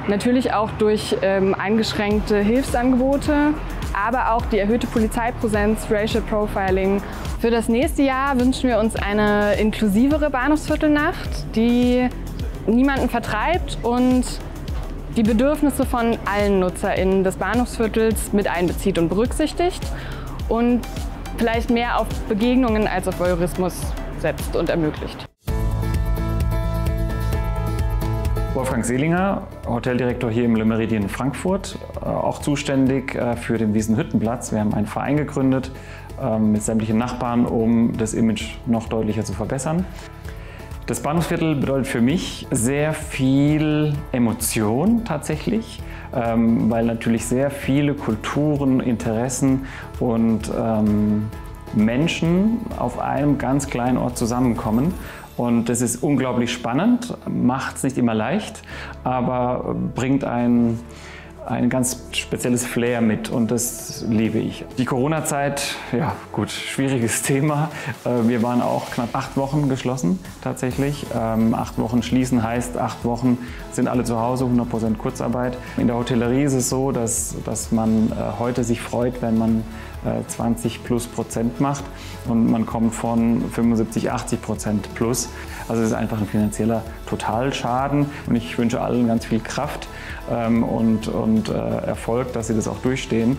Natürlich auch durch ähm, eingeschränkte Hilfsangebote, aber auch die erhöhte Polizeipräsenz, Racial Profiling. Für das nächste Jahr wünschen wir uns eine inklusivere Bahnhofsviertelnacht, die niemanden vertreibt und die Bedürfnisse von allen NutzerInnen des Bahnhofsviertels mit einbezieht und berücksichtigt und vielleicht mehr auf Begegnungen als auf Voyeurismus setzt und ermöglicht. Wolfgang Seelinger, Hoteldirektor hier im Le Meridien Frankfurt, äh, auch zuständig äh, für den Wiesenhüttenplatz. Wir haben einen Verein gegründet ähm, mit sämtlichen Nachbarn, um das Image noch deutlicher zu verbessern. Das Bahnhofsviertel bedeutet für mich sehr viel Emotion tatsächlich, ähm, weil natürlich sehr viele Kulturen, Interessen und ähm, Menschen auf einem ganz kleinen Ort zusammenkommen. Und das ist unglaublich spannend, macht es nicht immer leicht, aber bringt einen ein ganz spezielles Flair mit und das liebe ich. Die Corona-Zeit, ja gut, schwieriges *laughs* Thema. Äh, wir waren auch knapp acht Wochen geschlossen tatsächlich. Ähm, acht Wochen schließen heißt, acht Wochen sind alle zu Hause, 100% Kurzarbeit. In der Hotellerie ist es so, dass, dass man äh, heute sich freut, wenn man 20 äh, plus Prozent macht und man kommt von 75, 80 Prozent plus. Also es ist einfach ein finanzieller Totalschaden und ich wünsche allen ganz viel Kraft ähm, und, und äh, Erfolg, dass sie das auch durchstehen.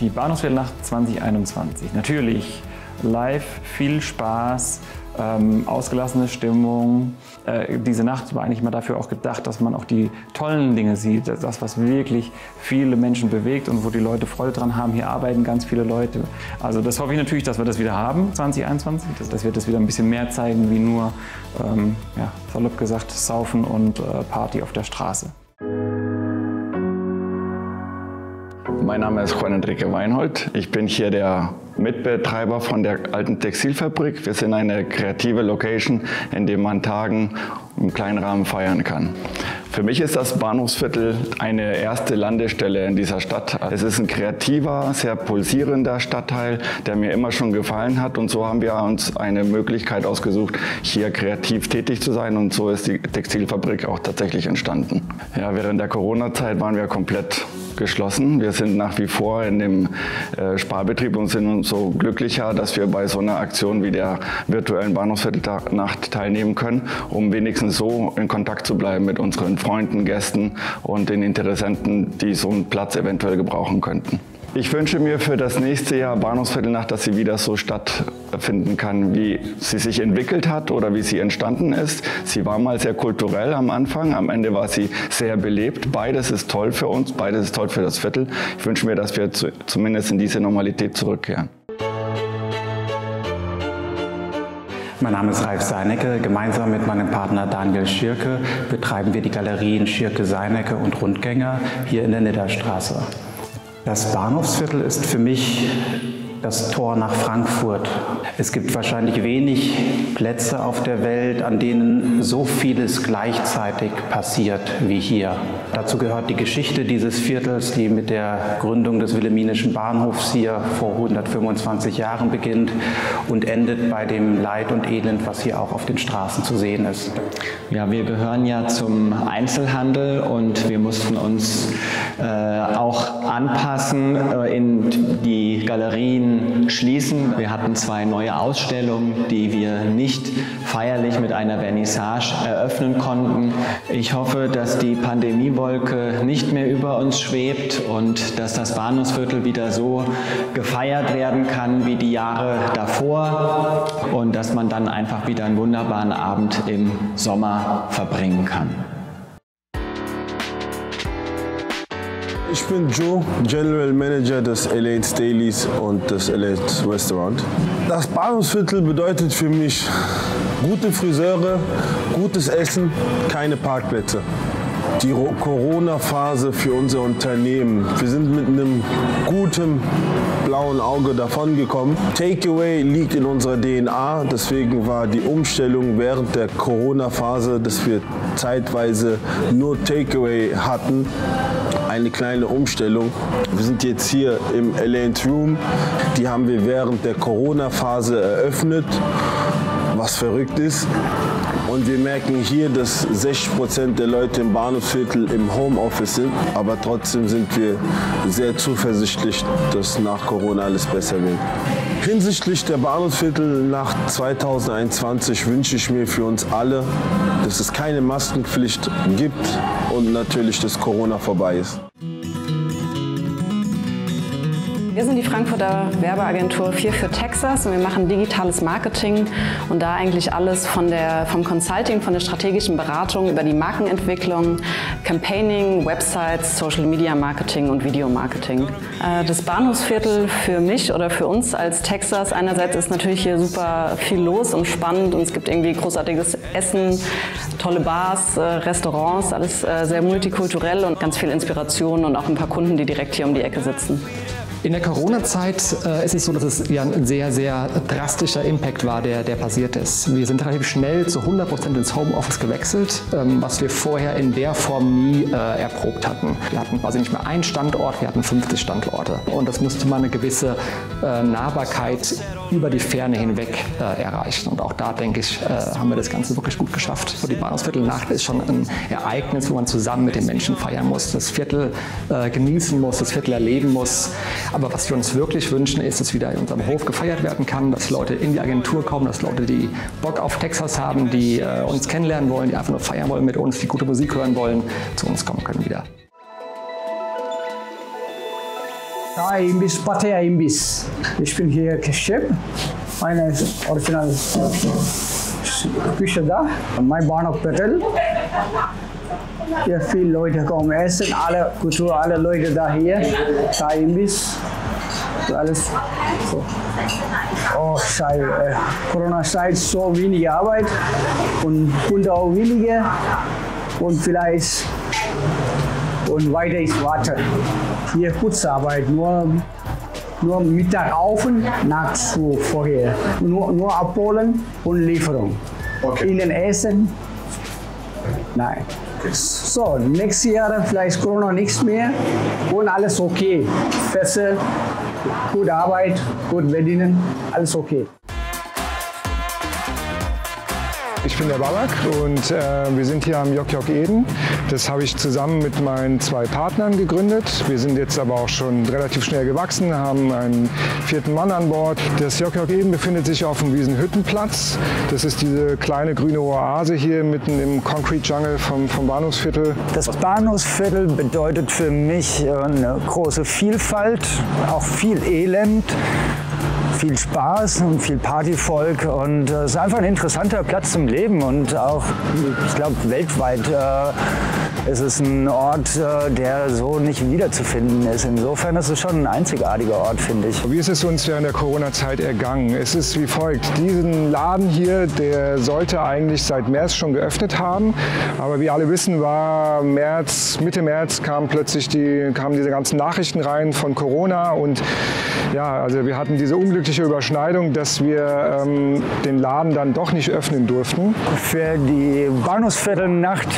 Die Bahnhofsweltnacht 2021, natürlich live, viel Spaß, ähm, ausgelassene Stimmung. Äh, diese Nacht war eigentlich mal dafür auch gedacht, dass man auch die tollen Dinge sieht, das, was wirklich viele Menschen bewegt und wo die Leute Freude dran haben. Hier arbeiten ganz viele Leute. Also das hoffe ich natürlich, dass wir das wieder haben, 2021, dass, dass wir das wieder ein bisschen mehr zeigen, wie nur, ähm, ja, salopp gesagt, Saufen und äh, Party auf der Straße. Mein Name ist Juan Enrique Weinhold. Ich bin hier der Mitbetreiber von der alten Textilfabrik. Wir sind eine kreative Location, in der man Tagen im kleinen Rahmen feiern kann. Für mich ist das Bahnhofsviertel eine erste Landestelle in dieser Stadt. Es ist ein kreativer, sehr pulsierender Stadtteil, der mir immer schon gefallen hat. Und so haben wir uns eine Möglichkeit ausgesucht, hier kreativ tätig zu sein. Und so ist die Textilfabrik auch tatsächlich entstanden. Ja, während der Corona-Zeit waren wir komplett geschlossen. Wir sind nach wie vor in dem äh, Sparbetrieb und sind umso glücklicher, dass wir bei so einer Aktion wie der virtuellen Bahnhofsviertelnacht teilnehmen können, um wenigstens so in Kontakt zu bleiben mit unseren Freunden, Gästen und den Interessenten, die so einen Platz eventuell gebrauchen könnten. Ich wünsche mir für das nächste Jahr Bahnhofsviertelnacht, dass sie wieder so stattfinden kann, wie sie sich entwickelt hat oder wie sie entstanden ist. Sie war mal sehr kulturell am Anfang, am Ende war sie sehr belebt. Beides ist toll für uns, beides ist toll für das Viertel. Ich wünsche mir, dass wir zumindest in diese Normalität zurückkehren. Mein Name ist Ralf Seinecke. Gemeinsam mit meinem Partner Daniel Schirke betreiben wir die Galerien Schirke Seinecke und Rundgänger hier in der Nidderstraße. Das Bahnhofsviertel ist für mich das Tor nach Frankfurt. Es gibt wahrscheinlich wenig Plätze auf der Welt, an denen so vieles gleichzeitig passiert wie hier. Dazu gehört die Geschichte dieses Viertels, die mit der Gründung des Wilhelminischen Bahnhofs hier vor 125 Jahren beginnt und endet bei dem Leid und Elend, was hier auch auf den Straßen zu sehen ist. Ja, wir gehören ja zum Einzelhandel und wir mussten uns äh, auch anpassen äh, in die Galerien schließen. Wir hatten zwei neue Ausstellungen, die wir nicht feierlich mit einer Vernissage eröffnen konnten. Ich hoffe, dass die Pandemiewolke nicht mehr über uns schwebt und dass das Bahnhofsviertel wieder so gefeiert werden kann wie die Jahre davor und dass man dann einfach wieder einen wunderbaren Abend im Sommer verbringen kann. Ich bin Joe, General Manager des Elaine's Dailies und des Elaine's Restaurant. Das Bahnhofsviertel bedeutet für mich gute Friseure, gutes Essen, keine Parkplätze. Die Corona-Phase für unser Unternehmen. Wir sind mit einem guten blauen Auge davongekommen. Takeaway liegt in unserer DNA, deswegen war die Umstellung während der Corona-Phase, dass wir zeitweise nur Takeaway hatten, eine kleine Umstellung. Wir sind jetzt hier im Elaine's Room. Die haben wir während der Corona-Phase eröffnet, was verrückt ist. Und wir merken hier, dass 60 Prozent der Leute im Bahnhofsviertel im Homeoffice sind. Aber trotzdem sind wir sehr zuversichtlich, dass nach Corona alles besser wird. Hinsichtlich der Bahnhofsviertel nach 2021 wünsche ich mir für uns alle, dass es keine Maskenpflicht gibt und natürlich, dass Corona vorbei ist. Wir sind die Frankfurter Werbeagentur 4 für Texas und wir machen digitales Marketing und da eigentlich alles von der, vom Consulting, von der strategischen Beratung über die Markenentwicklung, Campaigning, Websites, Social Media Marketing und Videomarketing. Äh, das Bahnhofsviertel für mich oder für uns als Texas einerseits ist natürlich hier super viel los und spannend und es gibt irgendwie großartiges Essen, tolle Bars, äh, Restaurants, alles äh, sehr multikulturell und ganz viel Inspiration und auch ein paar Kunden, die direkt hier um die Ecke sitzen. In der Corona-Zeit äh, ist es so, dass es ja ein sehr, sehr drastischer Impact war, der, der passiert ist. Wir sind relativ schnell zu 100 Prozent ins Homeoffice gewechselt, ähm, was wir vorher in der Form nie äh, erprobt hatten. Wir hatten quasi nicht mehr einen Standort, wir hatten 50 Standorte. Und das musste man eine gewisse äh, Nahbarkeit über die Ferne hinweg äh, erreichen. Und auch da, denke ich, äh, haben wir das Ganze wirklich gut geschafft. So die Bahnhofsviertelnacht ist schon ein Ereignis, wo man zusammen mit den Menschen feiern muss, das Viertel äh, genießen muss, das Viertel erleben muss. Aber was wir uns wirklich wünschen, ist, dass wieder in unserem Hof gefeiert werden kann, dass Leute in die Agentur kommen, dass Leute, die Bock auf Texas haben, die äh, uns kennenlernen wollen, die einfach nur feiern wollen mit uns, die gute Musik hören wollen, zu uns kommen können wieder. Hi, Imbiss, Patea Imbiss. Ich bin hier Chef. Meine original Küche da. Mein Bahnhof Petel. Hier viele Leute kommen essen, alle Kultur, alle Leute da hier. Thai Imbiss. Alles so. Oh, Scheiße. Äh, Corona-Zeit so wenig Arbeit und Kunde auch weniger und vielleicht und weiter ist Warten. Hier Kurzarbeit, nur, nur Mittag auf und nachts vorher. Nur, nur abholen und Lieferung. Okay. Ihnen essen? Nein. So, nächstes Jahr vielleicht Corona nichts mehr und alles okay. Feste, gute Arbeit, gut verdienen, alles okay. Ich bin der Babak und äh, wir sind hier am Jok Jok Eden. Das habe ich zusammen mit meinen zwei Partnern gegründet. Wir sind jetzt aber auch schon relativ schnell gewachsen, haben einen vierten Mann an Bord. Das Jok Jok Eden befindet sich auf dem Wiesenhüttenplatz. Das ist diese kleine grüne Oase hier mitten im Concrete Jungle vom, vom Bahnhofsviertel. Das Bahnhofsviertel bedeutet für mich eine große Vielfalt, auch viel Elend viel Spaß und viel Partyvolk und äh, es ist einfach ein interessanter Platz zum Leben und auch, ich glaube, weltweit äh, ist es ein Ort, äh, der so nicht wiederzufinden ist. Insofern ist es schon ein einzigartiger Ort, finde ich. Wie ist es uns während der Corona-Zeit ergangen? Es ist wie folgt. Diesen Laden hier, der sollte eigentlich seit März schon geöffnet haben, aber wie alle wissen, war März, Mitte März kamen plötzlich die, kamen diese ganzen Nachrichten rein von Corona und ja, also wir hatten diese unglückliche glückliche Überschneidung, dass wir ähm, den Laden dann doch nicht öffnen durften. Für die Bahnhofsviertelnacht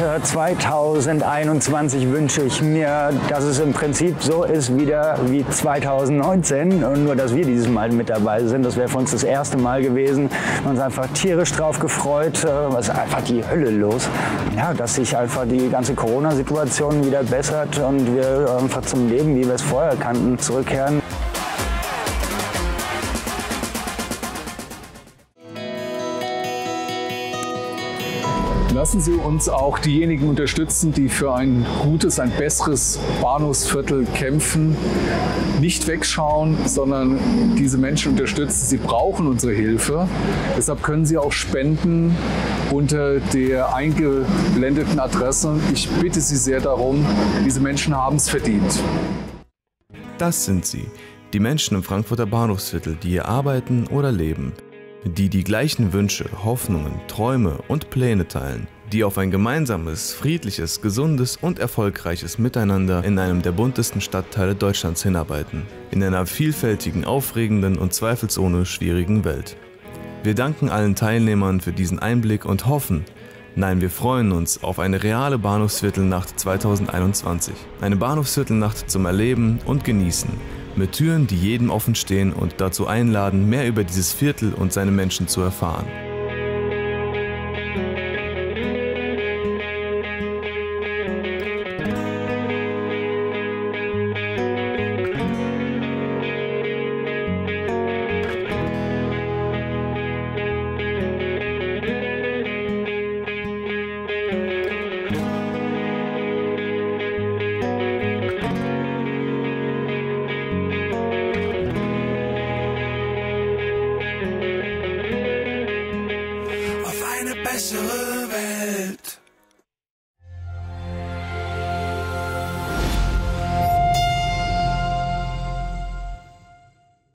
2021 wünsche ich mir, dass es im Prinzip so ist wieder wie 2019 und nur, dass wir dieses Mal mit dabei sind. Das wäre für uns das erste Mal gewesen. Wir haben uns einfach tierisch drauf gefreut. Es ist einfach die Hölle los. Ja, dass sich einfach die ganze Corona-Situation wieder bessert und wir einfach zum Leben, wie wir es vorher kannten, zurückkehren. Lassen Sie uns auch diejenigen unterstützen, die für ein gutes, ein besseres Bahnhofsviertel kämpfen. Nicht wegschauen, sondern diese Menschen unterstützen. Sie brauchen unsere Hilfe. Deshalb können Sie auch spenden unter der eingeblendeten Adresse. Ich bitte Sie sehr darum, diese Menschen haben es verdient. Das sind sie, die Menschen im Frankfurter Bahnhofsviertel, die hier arbeiten oder leben die die gleichen Wünsche, Hoffnungen, Träume und Pläne teilen, die auf ein gemeinsames, friedliches, gesundes und erfolgreiches Miteinander in einem der buntesten Stadtteile Deutschlands hinarbeiten, in einer vielfältigen, aufregenden und zweifelsohne schwierigen Welt. Wir danken allen Teilnehmern für diesen Einblick und hoffen, Nein, wir freuen uns auf eine reale Bahnhofsviertelnacht 2021. Eine Bahnhofsviertelnacht zum Erleben und Genießen, mit Türen, die jedem offen stehen und dazu einladen, mehr über dieses Viertel und seine Menschen zu erfahren.